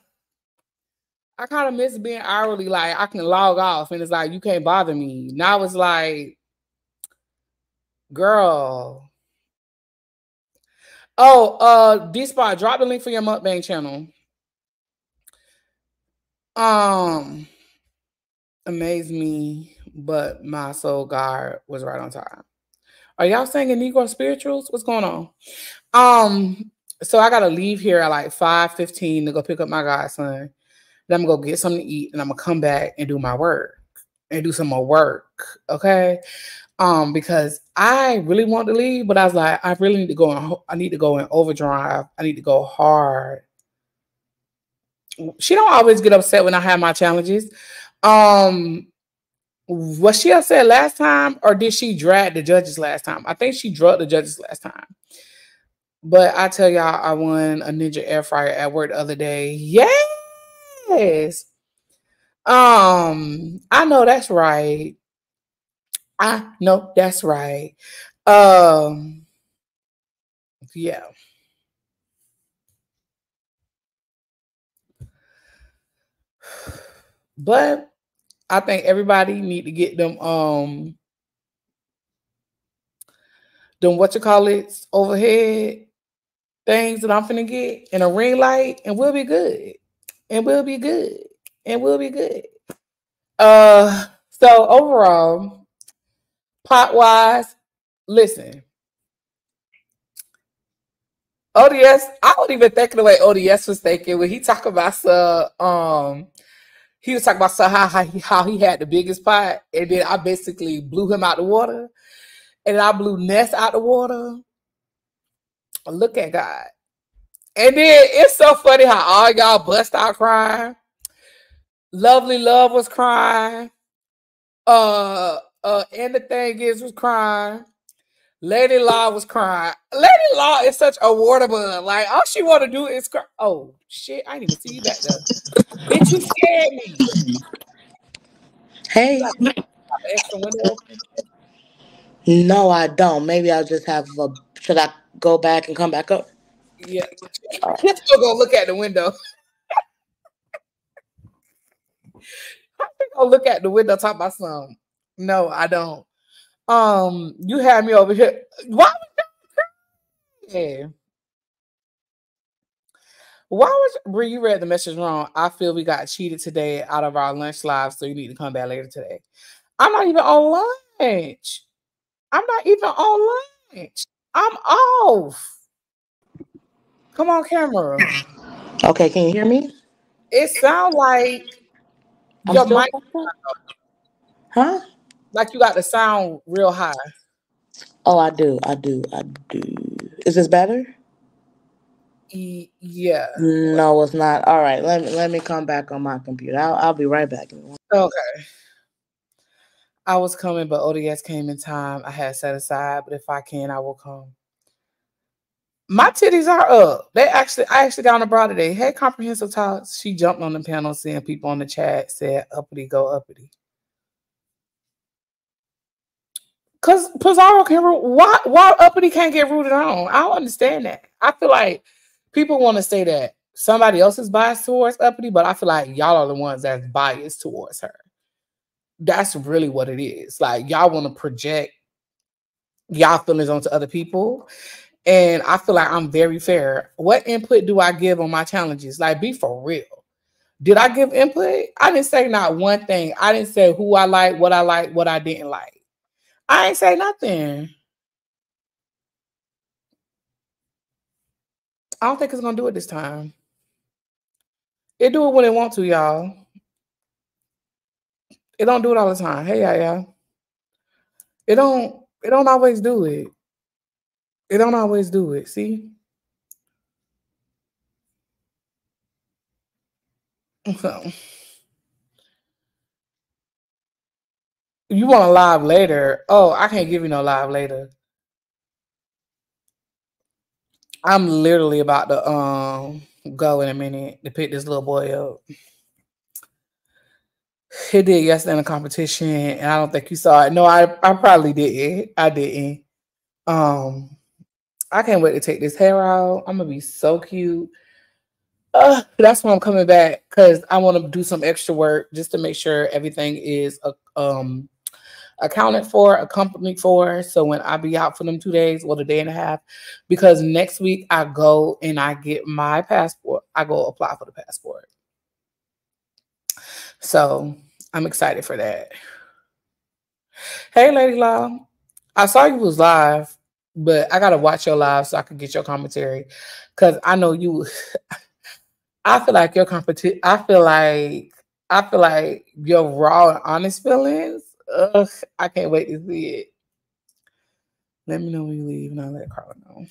I kind of miss being hourly. Like I can log off and it's like you can't bother me. Now it's like, girl. Oh, uh, D spot, drop the link for your mukbang channel. Um, amaze me, but my soul guard was right on time. Are y'all singing Negro spirituals? What's going on? Um, so I gotta leave here at like 5 15 to go pick up my godson. Then I'm gonna go get something to eat and I'm gonna come back and do my work and do some more work. Okay. Um, because I really want to leave, but I was like, I really need to go in, I need to go in overdrive. I need to go hard she don't always get upset when I have my challenges. Um, Was she upset last time, or did she drag the judges last time? I think she drugged the judges last time. But I tell y'all, I won a Ninja air fryer at work the other day. Yes. Um, I know that's right. I know that's right. Um, yeah. But I think everybody need to get them um them what you call it overhead things that I'm finna get and a ring light, and we'll be good. And we'll be good. And we'll be good. Uh so overall, pot wise, listen. ODS, I don't even think the way ODS was thinking when he talk about some um he was talking about so how, how, he, how he had the biggest pot, and then I basically blew him out the water, and I blew Ness out the water. Look at God. And then it's so funny how all y'all bust out crying. Lovely Love was crying. Uh uh and the thing is was crying. Lady Law was crying. Lady Law is such a water bug. Like all she want to do is cry. Oh shit! I didn't even see you back there. Bitch, you scared me. Hey, Extra window open. no, I don't. Maybe I'll just have a. Should I go back and come back up? Yeah, let's go go look at the window. I think I'll look at the window, talk about some. No, I don't. Um, you had me over here. Why was crying? Why was Brie? You read the message wrong. I feel we got cheated today out of our lunch live, so you need to come back later today. I'm not even on lunch. I'm not even on lunch. I'm off. Come on, camera. Okay, can you hear me? It sounds like I'm your mic. Huh? Like you got the sound real high. Oh, I do. I do. I do. Is this better? E- yeah. No, it's not. All right. Let me let me come back on my computer. I'll, I'll be right back. Okay. I was coming, but ODS came in time. I had set aside, but if I can, I will come. My titties are up. They actually, I actually got on a broad today. Hey, comprehensive talks. She jumped on the panel, seeing people on the chat said uppity, go uppity. Cause Pizarro can ru- why why uppity can't get rooted on? I don't understand that. I feel like people want to say that somebody else is biased towards uppity, but I feel like y'all are the ones that's biased towards her. That's really what it is. Like y'all want to project y'all feelings onto other people. And I feel like I'm very fair. What input do I give on my challenges? Like, be for real. Did I give input? I didn't say not one thing. I didn't say who I like, what I like, what I didn't like. I ain't say nothing. I don't think it's gonna do it this time. It do it when it want to, y'all. It don't do it all the time. Hey, yeah, yeah. It don't. It don't always do it. It don't always do it. See. you want a live later? Oh, I can't give you no live later. I'm literally about to um go in a minute to pick this little boy up. He did yesterday in a competition, and I don't think you saw it. No, I, I probably didn't. I didn't. Um, I can't wait to take this hair out. I'm gonna be so cute. Uh, that's why I'm coming back because I want to do some extra work just to make sure everything is uh, um accounted for, accompanied for. So when I be out for them two days, well, a day and a half, because next week I go and I get my passport. I go apply for the passport. So I'm excited for that. Hey, Lady Law. I saw you was live, but I gotta watch your live so I can get your commentary. Cause I know you I feel like your competition I feel like I feel like your raw and honest feelings ugh, I can't wait to see it. Let me know when you leave and I'll let Carla know.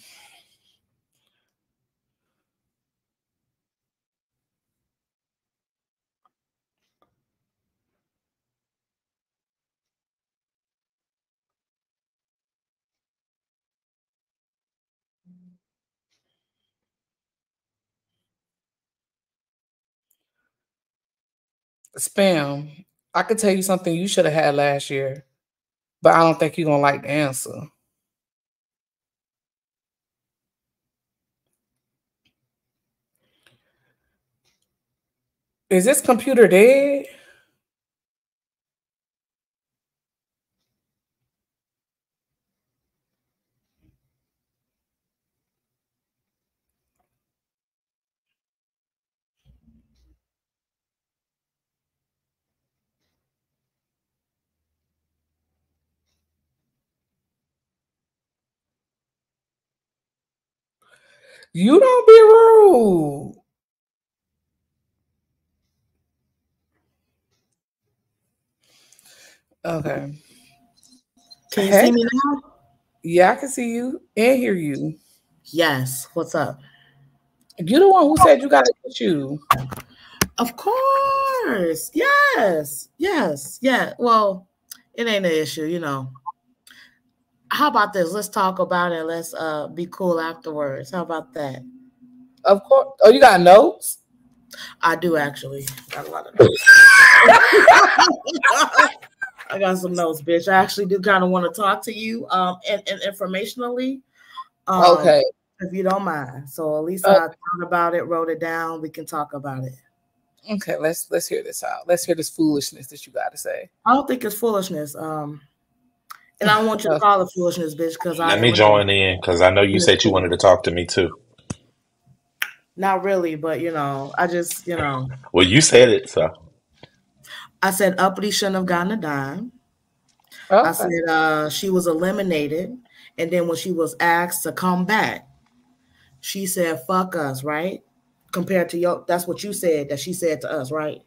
Spam I could tell you something you should have had last year, but I don't think you're gonna like the answer. Is this computer dead? You don't be rude. Okay. Can you Hey. see me now? Yeah, I can see you and hear you. Yes. What's up? You're the one who said you got to get you. Of course. Yes. Yes. Yeah. Well, it ain't an issue, you know. How about this? Let's talk about it. Let's uh be cool afterwards. How about that? Of course. Oh, you got notes? I do actually. Got a lot of notes. I got some notes, bitch. I actually do kind of want to talk to you um and, and informationally. Um, Okay. If you don't mind. So at least Uh, I thought about it, wrote it down. We can talk about it. Okay, let's let's hear this out. Let's hear this foolishness that you got to say. I don't think it's foolishness. Um, and I want you to call it foolishness, bitch, because I Let me join in because I know you said you wanted to talk to me too. Not really, but you know, I just you know, Well, you said it, so I said uppity shouldn't have gotten a dime. I said uh, she was eliminated, and then when she was asked to come back, she said "fuck us," right? Compared to your, that's what you said that she said to us, right?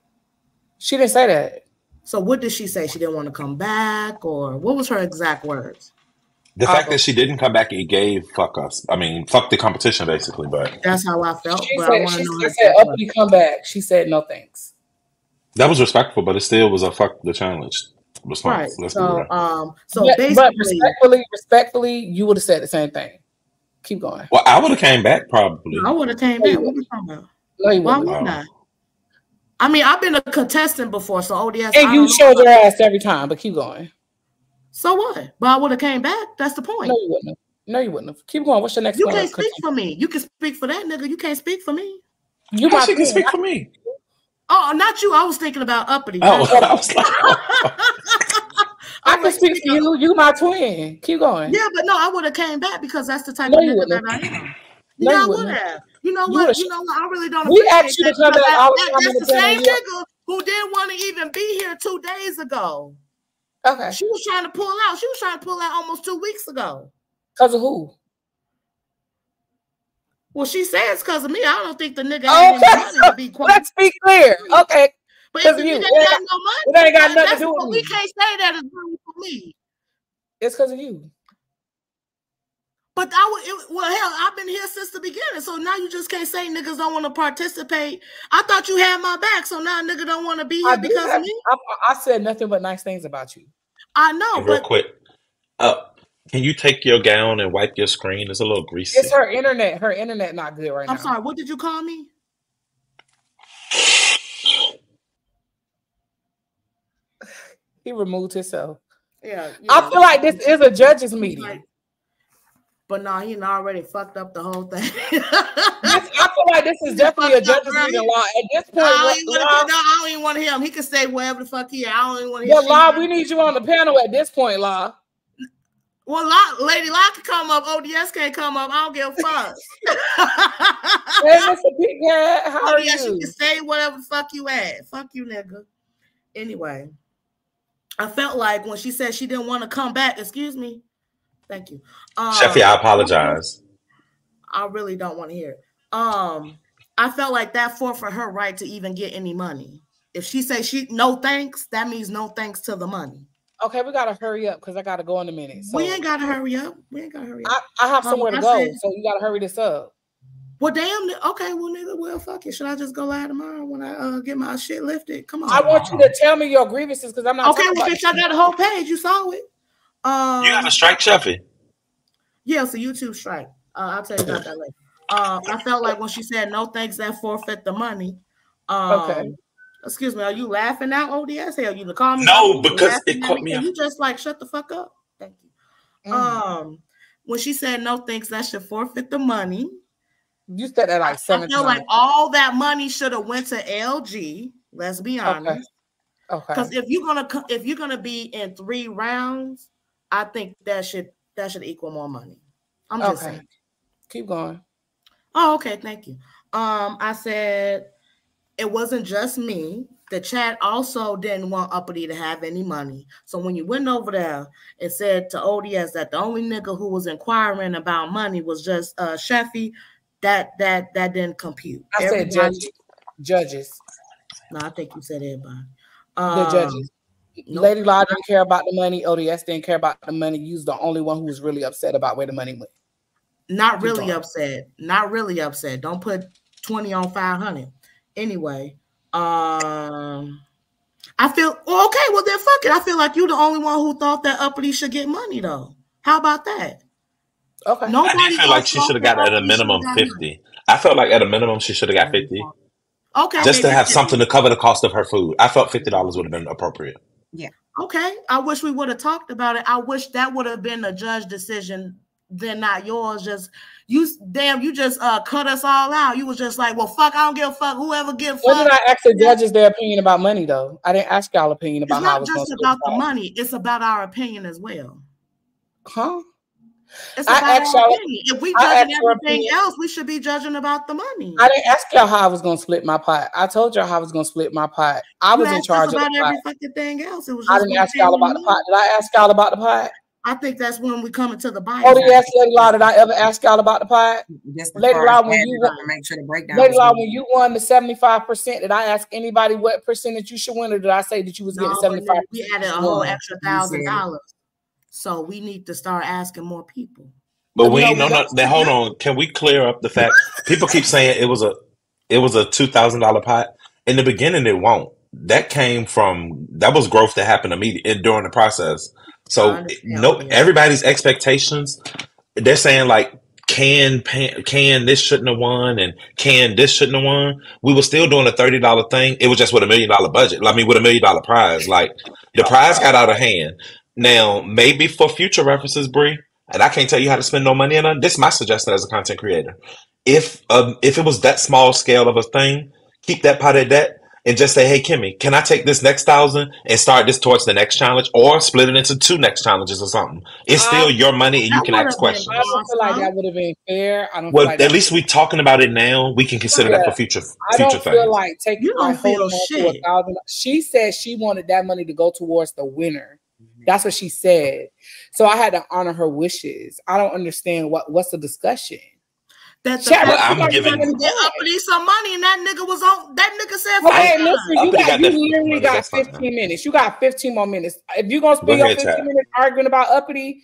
She didn't say that. So what did she say? She didn't want to come back, or what was her exact words? the Uh, fact that she didn't come back, it gave fuck us. I mean, fuck the competition, basically. But That's how I felt. She but said want she to know said up words. you come back. She said no thanks. that was respectful. But it still was a fuck the challenge Right. response. Let's So real. um, so but, but basically, respectfully, respectfully, you would have said the same thing. Keep going. Well, I would have came back probably. I would have came back. What wouldn't. we talking about? No, you Why wouldn't. Oh. Wouldn't I? I mean, I've been a contestant before, so ODS. I And don't you know showed your ass every time, but keep going. So what? But I would have came back. That's the point. No, you wouldn't have. No, you wouldn't have. Keep going. What's your next You can't speak for me. You can speak for that nigga. You can't speak for me. You How my she can queen. speak for me? Oh, not you. I was thinking about uppity. Oh, Not- I was like, oh. I I'm can speak for you. You my twin. Keep going. Yeah, but no, I would have came back because that's the type No, of you nigga that I am. No, yeah, you I would have. You know what? would've You know what? I really don't We asked you to come back that- that- that's the same nigga who didn't want to even be here two days ago. Okay. She was trying to pull out. She was trying to pull out almost two weeks ago. Because of who? Well, she says because of me. I don't think the nigga Okay. any money to be. Let's be clear. Okay. But if the you. nigga ain't got no money, it ain't got nothing to do with me. We can't say that is really for me. It's because of you. But I would, it, well, hell, I've been here since the beginning. So now you just can't say niggas don't want to participate. I thought you had my back, so now a nigga don't want to be here do because have- of me. I, I said nothing but nice things about you. I know, real but quick. Up. Can you take your gown and wipe your screen? It's a little greasy. It's her internet. Her internet not good right I'm now. sorry. What did you call me? He removed himself. Yeah, I feel like this is a judges meeting. Like, but no, he already fucked up the whole thing. This, I feel like this is definitely a judges meeting. Law at this point, I don't, law, even wanna, no, I don't even want him. He can say whatever the fuck he. I don't even want to yeah, hear. law, we need you on the panel at this point, law. Well, Law, Lady Law can come up. ODS can't come up. I don't give a fuck. Hey, Mr. Big Head, how are you you? can say whatever the fuck you at. Fuck you, nigga. Anyway, I felt like when she said she didn't want to come back. Excuse me. Thank you. Um, Sheffy, I apologize. I really don't want to hear it. Um, I felt like that forfeit her right to even get any money. If she says she no thanks, that means no thanks to the money. Okay, we gotta hurry up because I gotta go in a minute. So we ain't gotta hurry up. We ain't gotta hurry up. I, I have Um, somewhere to go, said- so you gotta hurry this up. well, damn. Okay, well, nigga, well, fuck it. Should I just go live tomorrow when I uh, get my shit lifted? Come on. I want you to tell me your grievances because I'm not okay, well, bitch, I got a whole page. You saw it. Um, You have a strike, Sheffy. Yeah, it's a YouTube strike. Uh, I'll tell you about that later. Uh, I felt like when she said no thanks, that forfeit the money. Um, Okay. Excuse me, are you laughing now, ODS? Hell, you call me. No, You because laughing it caught me Can you just like shut the fuck up? Thank you. Mm. Um, when she said no thanks, that should forfeit the money. You said that like seven. I seven feel like all that money should have went to LG. Let's be honest. Okay. Because if you're gonna if you're gonna be in three rounds, I think that should that should equal more money. I'm just Okay. saying. Keep going. Oh, okay, thank you. Um, I said it wasn't just me. The chat also didn't want Uppity to have any money. So when you went over there and said to ODS that the only nigga who was inquiring about money was just uh Sheffy, that that that didn't compute. I said judges. Judges. No, I think you said everybody. The Um, judges. Nope. Lady Law didn't care about the money. ODS didn't care about the money. You was the only one who was really upset about where the money went. Not really upset. Not really upset. Don't put 20 on 500. Anyway, um I feel well, okay, well then fuck it. I feel like you're the only one who thought that uppity should get money though. How about that? Okay. Nobody I feel like she should have got at a minimum got money. 50. I felt like at a minimum she should have got 50 Okay. just to have something to cover the cost of her food. I felt $50 would have been appropriate. Okay. I wish we would have talked about it. I wish that would have been a judge decision, then not yours. Just you damn, you just uh cut us all out. You was just like, well, fuck, I don't give a fuck. Whoever give When fuck. did I ask the judges their opinion about money though? I didn't ask y'all opinion It's about how I not was going just about the money, it's about our opinion as well. Huh? It's I about asked our y'all- If we I judging everything opinion. else, we should be judging about the money. I didn't ask y'all how I was going to split my pot. I told y'all how I was going to split my pot. I You was in asked us charge of the about pot. fucking thing else. It was I didn't ask y'all about the pot. Did I ask y'all about the pot? I think that's when we come into the oh, bias. ODS Lady Law, did I ever ask y'all about the pot? Just Lady Law, when you up wa- and make sure the breakdown. Lady was Law, when you won the 75%, did I ask anybody what percentage you should win, or did I say that you was No, getting 75 then we added a whole extra thousand dollars. So we need to start asking more people. But we no, ain't no no. hold on. Can we clear up the fact people keep saying it was a it was a two thousand dollar pot. In the beginning, it won't. That came from that was growth that happened immediately during the process. So no, yeah. everybody's expectations. They're saying like, can pan, can this shouldn't have won, and can this shouldn't have won. We were still doing a thirty dollar thing. It was just with a million dollar budget. I mean, with a million dollar prize. Like the prize got out of hand. Now, maybe for future references, Bree, and I can't tell you how to spend no money on it. This is my suggestion as a content creator. If um, if it was that small scale of a thing, keep that pot at that and just say, hey, Kimmy, can I take this next thousand and start this towards the next challenge or split it into two next challenges or something? It's still Um, your money and you can would've ask been questions. I don't feel like that would have been fair. I don't Well, feel like at least we're talking about it now. We can consider that for future I future don't feel things. like taking You don't my whole feel on to a thousand. She said she wanted that money to go towards the winner. Mm-hmm. That's what she said. So I had to honor her wishes. I don't understand what what's the discussion. That the Chat, I'm giving- you get uppity some money and that nigga was on that nigga said Okay, fuck listen, you got, got you literally money, got that's fine. 15 minutes. You got 15 more minutes. If you're gonna Go spend your 15 Chad. minutes arguing about uppity,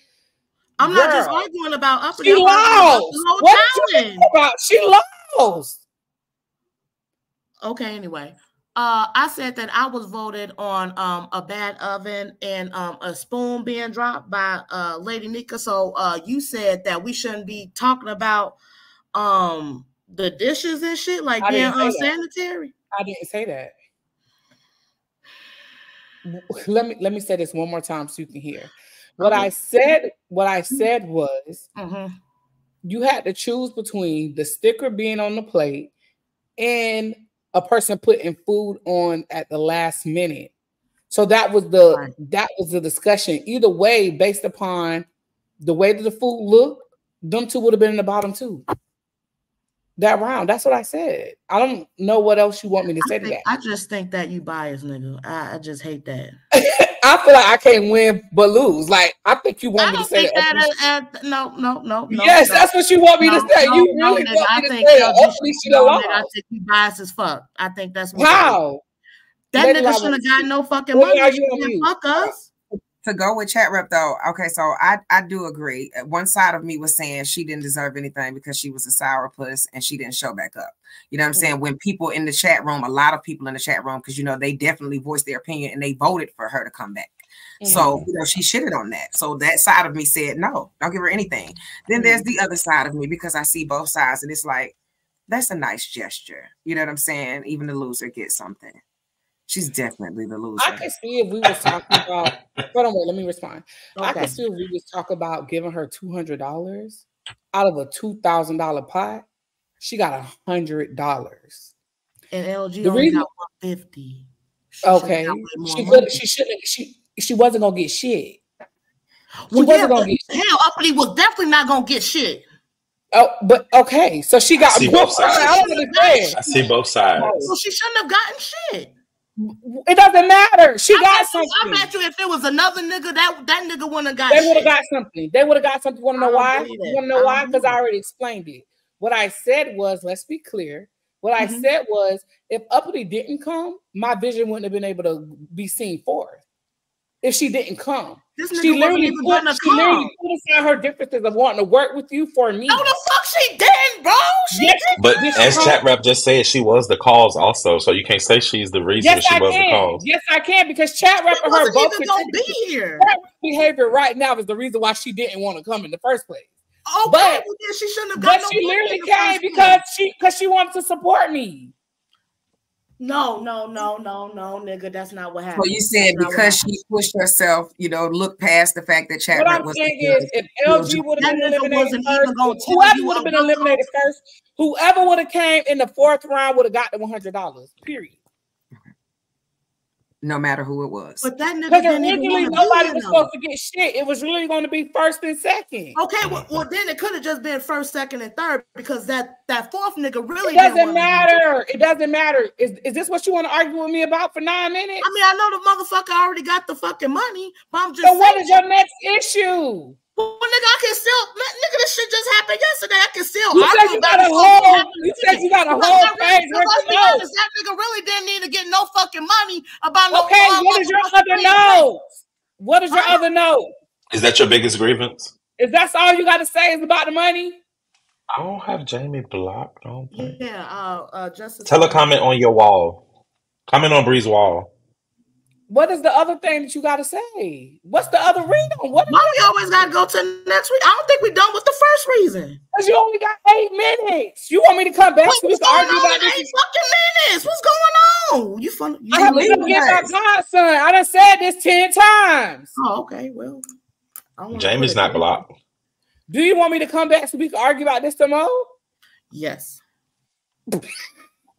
I'm not just arguing about uppity. she I'm arguing about lost. the whole What you about? She lost. Okay, anyway. Uh, I said that I was voted on um, a bad oven and um, a spoon being dropped by uh, Lady Nika. So uh, you said that we shouldn't be talking about um, the dishes and shit like I being didn't that. unsanitary. I didn't say that. Let me let me say this one more time so you can hear. What I said, what I said was Mhm. you had to choose between the sticker being on the plate and a person putting food on at the last minute. So that was the Right. that was the discussion. Either way, based upon the way that the food looked, them two would have been in the bottom two. That round. That's what I said. I don't know what else you want me to say I, to that. I just think that you biased, nigga. I, I just hate that. I feel like I can't win but lose. Like I think you want me to say think that. that. Is, uh, no, no, no, no. yes, no. that's what you want me No, to say. no, you no, really nigga, want I me to think say LG it. Hopefully she no, lost. nigga, I think you biased as fuck. I think that's what How? that Lady nigga shouldn't have got no fucking money. Lava, She you on said. Fuck us. To go with chat rep though okay so i i do agree. Uh, one side of me was saying she didn't deserve anything because she was a sourpuss and she didn't show back up. You know what i'm saying? When people in the chat room a lot of people in the chat room because you know they definitely voiced their opinion and they voted for her to come back. So you know she shitted on that. So that side of me said no don't give her anything. Then there's the other side of me because i see both sides and it's like that's a nice gesture. You know what i'm saying? Even the loser gets something She's definitely the loser. I could see if we was talking about. Hold on, wait. Let me respond. I Okay. could see if we was talking about giving her two hundred dollars out of a two thousand dollar pot. She got a hundred dollars. And LG The only reason- got 150. She should've Okay, got way more she could. She shouldn't. She she wasn't gonna get shit. She Well, wasn't yeah, gonna but get shit. hell, Uppity was definitely not gonna get shit. Oh, but okay. So she got. see both sides. I. I see both sides. So she shouldn't have gotten shit. It doesn't matter. She I got something. you, I bet you if it was another nigga, that that nigga wouldn't have got They would have got something. They would have got something. You want to know why? You want to know why? Because I already explained it. What I said was, let's be clear. What I Mhm. said was, if Uppity didn't come, my vision wouldn't have been able to be seen forth. If she didn't come, This she nigga wasn't literally even put, gonna she literally come. put aside her differences of wanting to work with you for me. No, the fuck she didn't, bro. She Yes, didn't. But This as Chat Rap just said, she was the cause also. So you can't say she's the reason yes, she I was the can. cause. Yes, I can because chat rap and her wasn't both even gonna be here. Behavior right now is the reason why she didn't want to come in the first place. Okay, But- well, then she shouldn't have got But no she literally came because place. she because she wanted to support me. No, no, no, no, no, nigga. That's not what happened. So you said That's because she pushed herself, you know, look past the fact that chat What I'm was saying is, if LG would have been eliminated first, even gonna tell whoever would have been eliminated first, whoever would have came in the fourth round would have got the one hundred dollars. Period. No matter who it was. But that nigga Because didn't even originally want to nobody was supposed to get shit. It was really going to be first and second. Okay, well, well then it could have just been first, second, and third because that that fourth nigga really It didn't doesn't wanna matter. It doesn't matter. Is, is this what you want to argue with me about for nine minutes? I mean, I know the motherfucker already got the fucking money, but I'm just So what saying. is your next issue? Well, nigga, I can still, nigga, this shit just happened yesterday. I can still You argue said you got a it. whole. You said you got a Because whole that really- page let's be honest, that nigga really didn't need to get no fucking money about no. Okay, what is your other thing. notes? What is your Huh? other note? Is that your biggest grievance? Is that all you got to say is about the money? I don't have Jamie blocked. I don't think. Yeah, uh, uh, Justice. Tell a comment on your wall. Comment on Bree's wall. What is the other thing that you got to say? What's the other reason? What? Why we always gotta go to next week? I don't think we're done with the first reason. Because you only got eight minutes. You want me to come back Wait, so we what's going argue on about in this? eight fucking minutes? What's going on? You fun? You I have to leaving get my godson. I done said this ten times. Oh, okay. Well, I don't Jamie's not blocked. Do you want me to come back so we can argue about this tomorrow? Yes.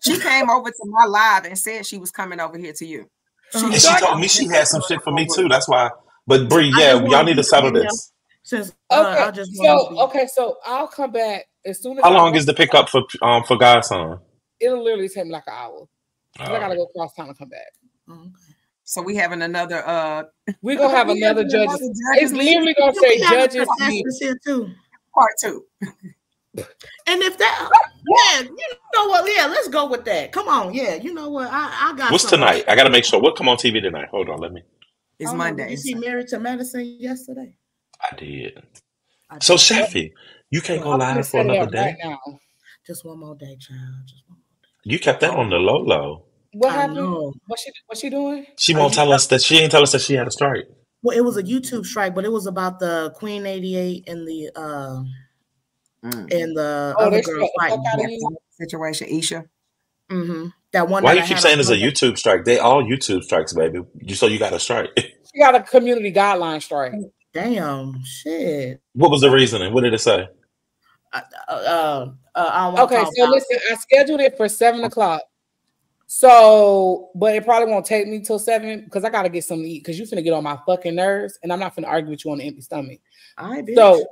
She came over to my live and said she was coming over here to you. Uh-huh. And she told me she had some shit for me too. That's why. But Bree, yeah, just y'all need to settle this. Since uh, Okay, I just wanna so okay, so I'll come back as soon as. How I long is the pickup for um for Godson? It'll literally take me like an hour. 'cause I gotta Oh. go cross town and come back. Oh, okay. So we having another uh We're gonna have another having judge. another It's literally gonna say have judges. meeting. contestants here too. part two. And if that, yeah, you know what? Yeah, let's go with that. Come on, yeah, you know what? I, I got. What's something. tonight? I gotta make sure. What come on TV tonight? Hold on, let me. It's I don't know, Did you Monday. see Married to Medicine yesterday? I did. I So did. Shafi, you can't go I'm live for another day. right now. just one more day, child. Just one more day. You kept that on the low low. What happened? What she what she doing? She won't tell us that she ain't tell us that she had a strike. Well, it was a YouTube strike, but it was about the Queen eighty eight and the uh Mm. and the Oh, other they girl struck the fuck fighting. That situation, Isha. Mm-hmm. That one. Why that you I keep saying on it's a YouTube strike? They all YouTube strikes, baby. You so you got a strike. She got a community guideline strike. Damn, shit. what was the reasoning? What did it say? Uh, uh, uh, I don't Okay, so about listen, I scheduled it for seven o'clock. So, but it probably won't take me till seven because I gotta get something to eat because you finna get on my fucking nerves, and I'm not finna argue with you on an empty stomach. I bitch. So,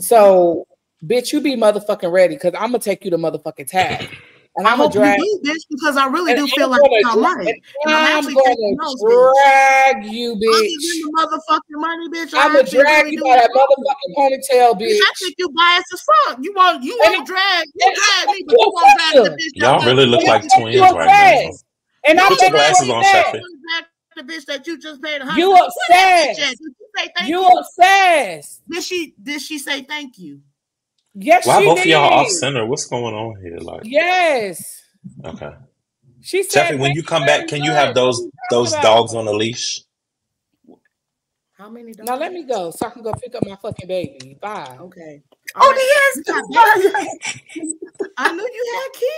so, bitch, you be motherfucking ready because I'm gonna take you to motherfucking tag. and I I'm gonna hope drag. you do, bitch, because I really and do I'm feel like gonna it's all dra- right. and And I'm I'm actually gonna notes, bitch. drag you, Other bitch. than the motherfucking money, bitch. I I'm gonna drag really you do by that motherfucking ponytail, Bitch, I think you biased as fuck. You want you want to drag you drag, drag me, but you won't drag the bitch. Y'all really look like twins You right now. And I'm Put your gonna glasses on, that. Shafi. the bitch that you just paid a hundred. You dollars. Where that bitch obsessed. Did you say thank You you? obsessed. Did she did she say thank you? Yes, Why she both of did. y'all off center? What's going on here? Like, Yes. okay, She said, Shafi, when you come back, can you have those What are you those dogs on a leash? How many dollars? Now let me go so I can go pick up my fucking baby. Bye. Okay. Oh, yes. I knew you had kids.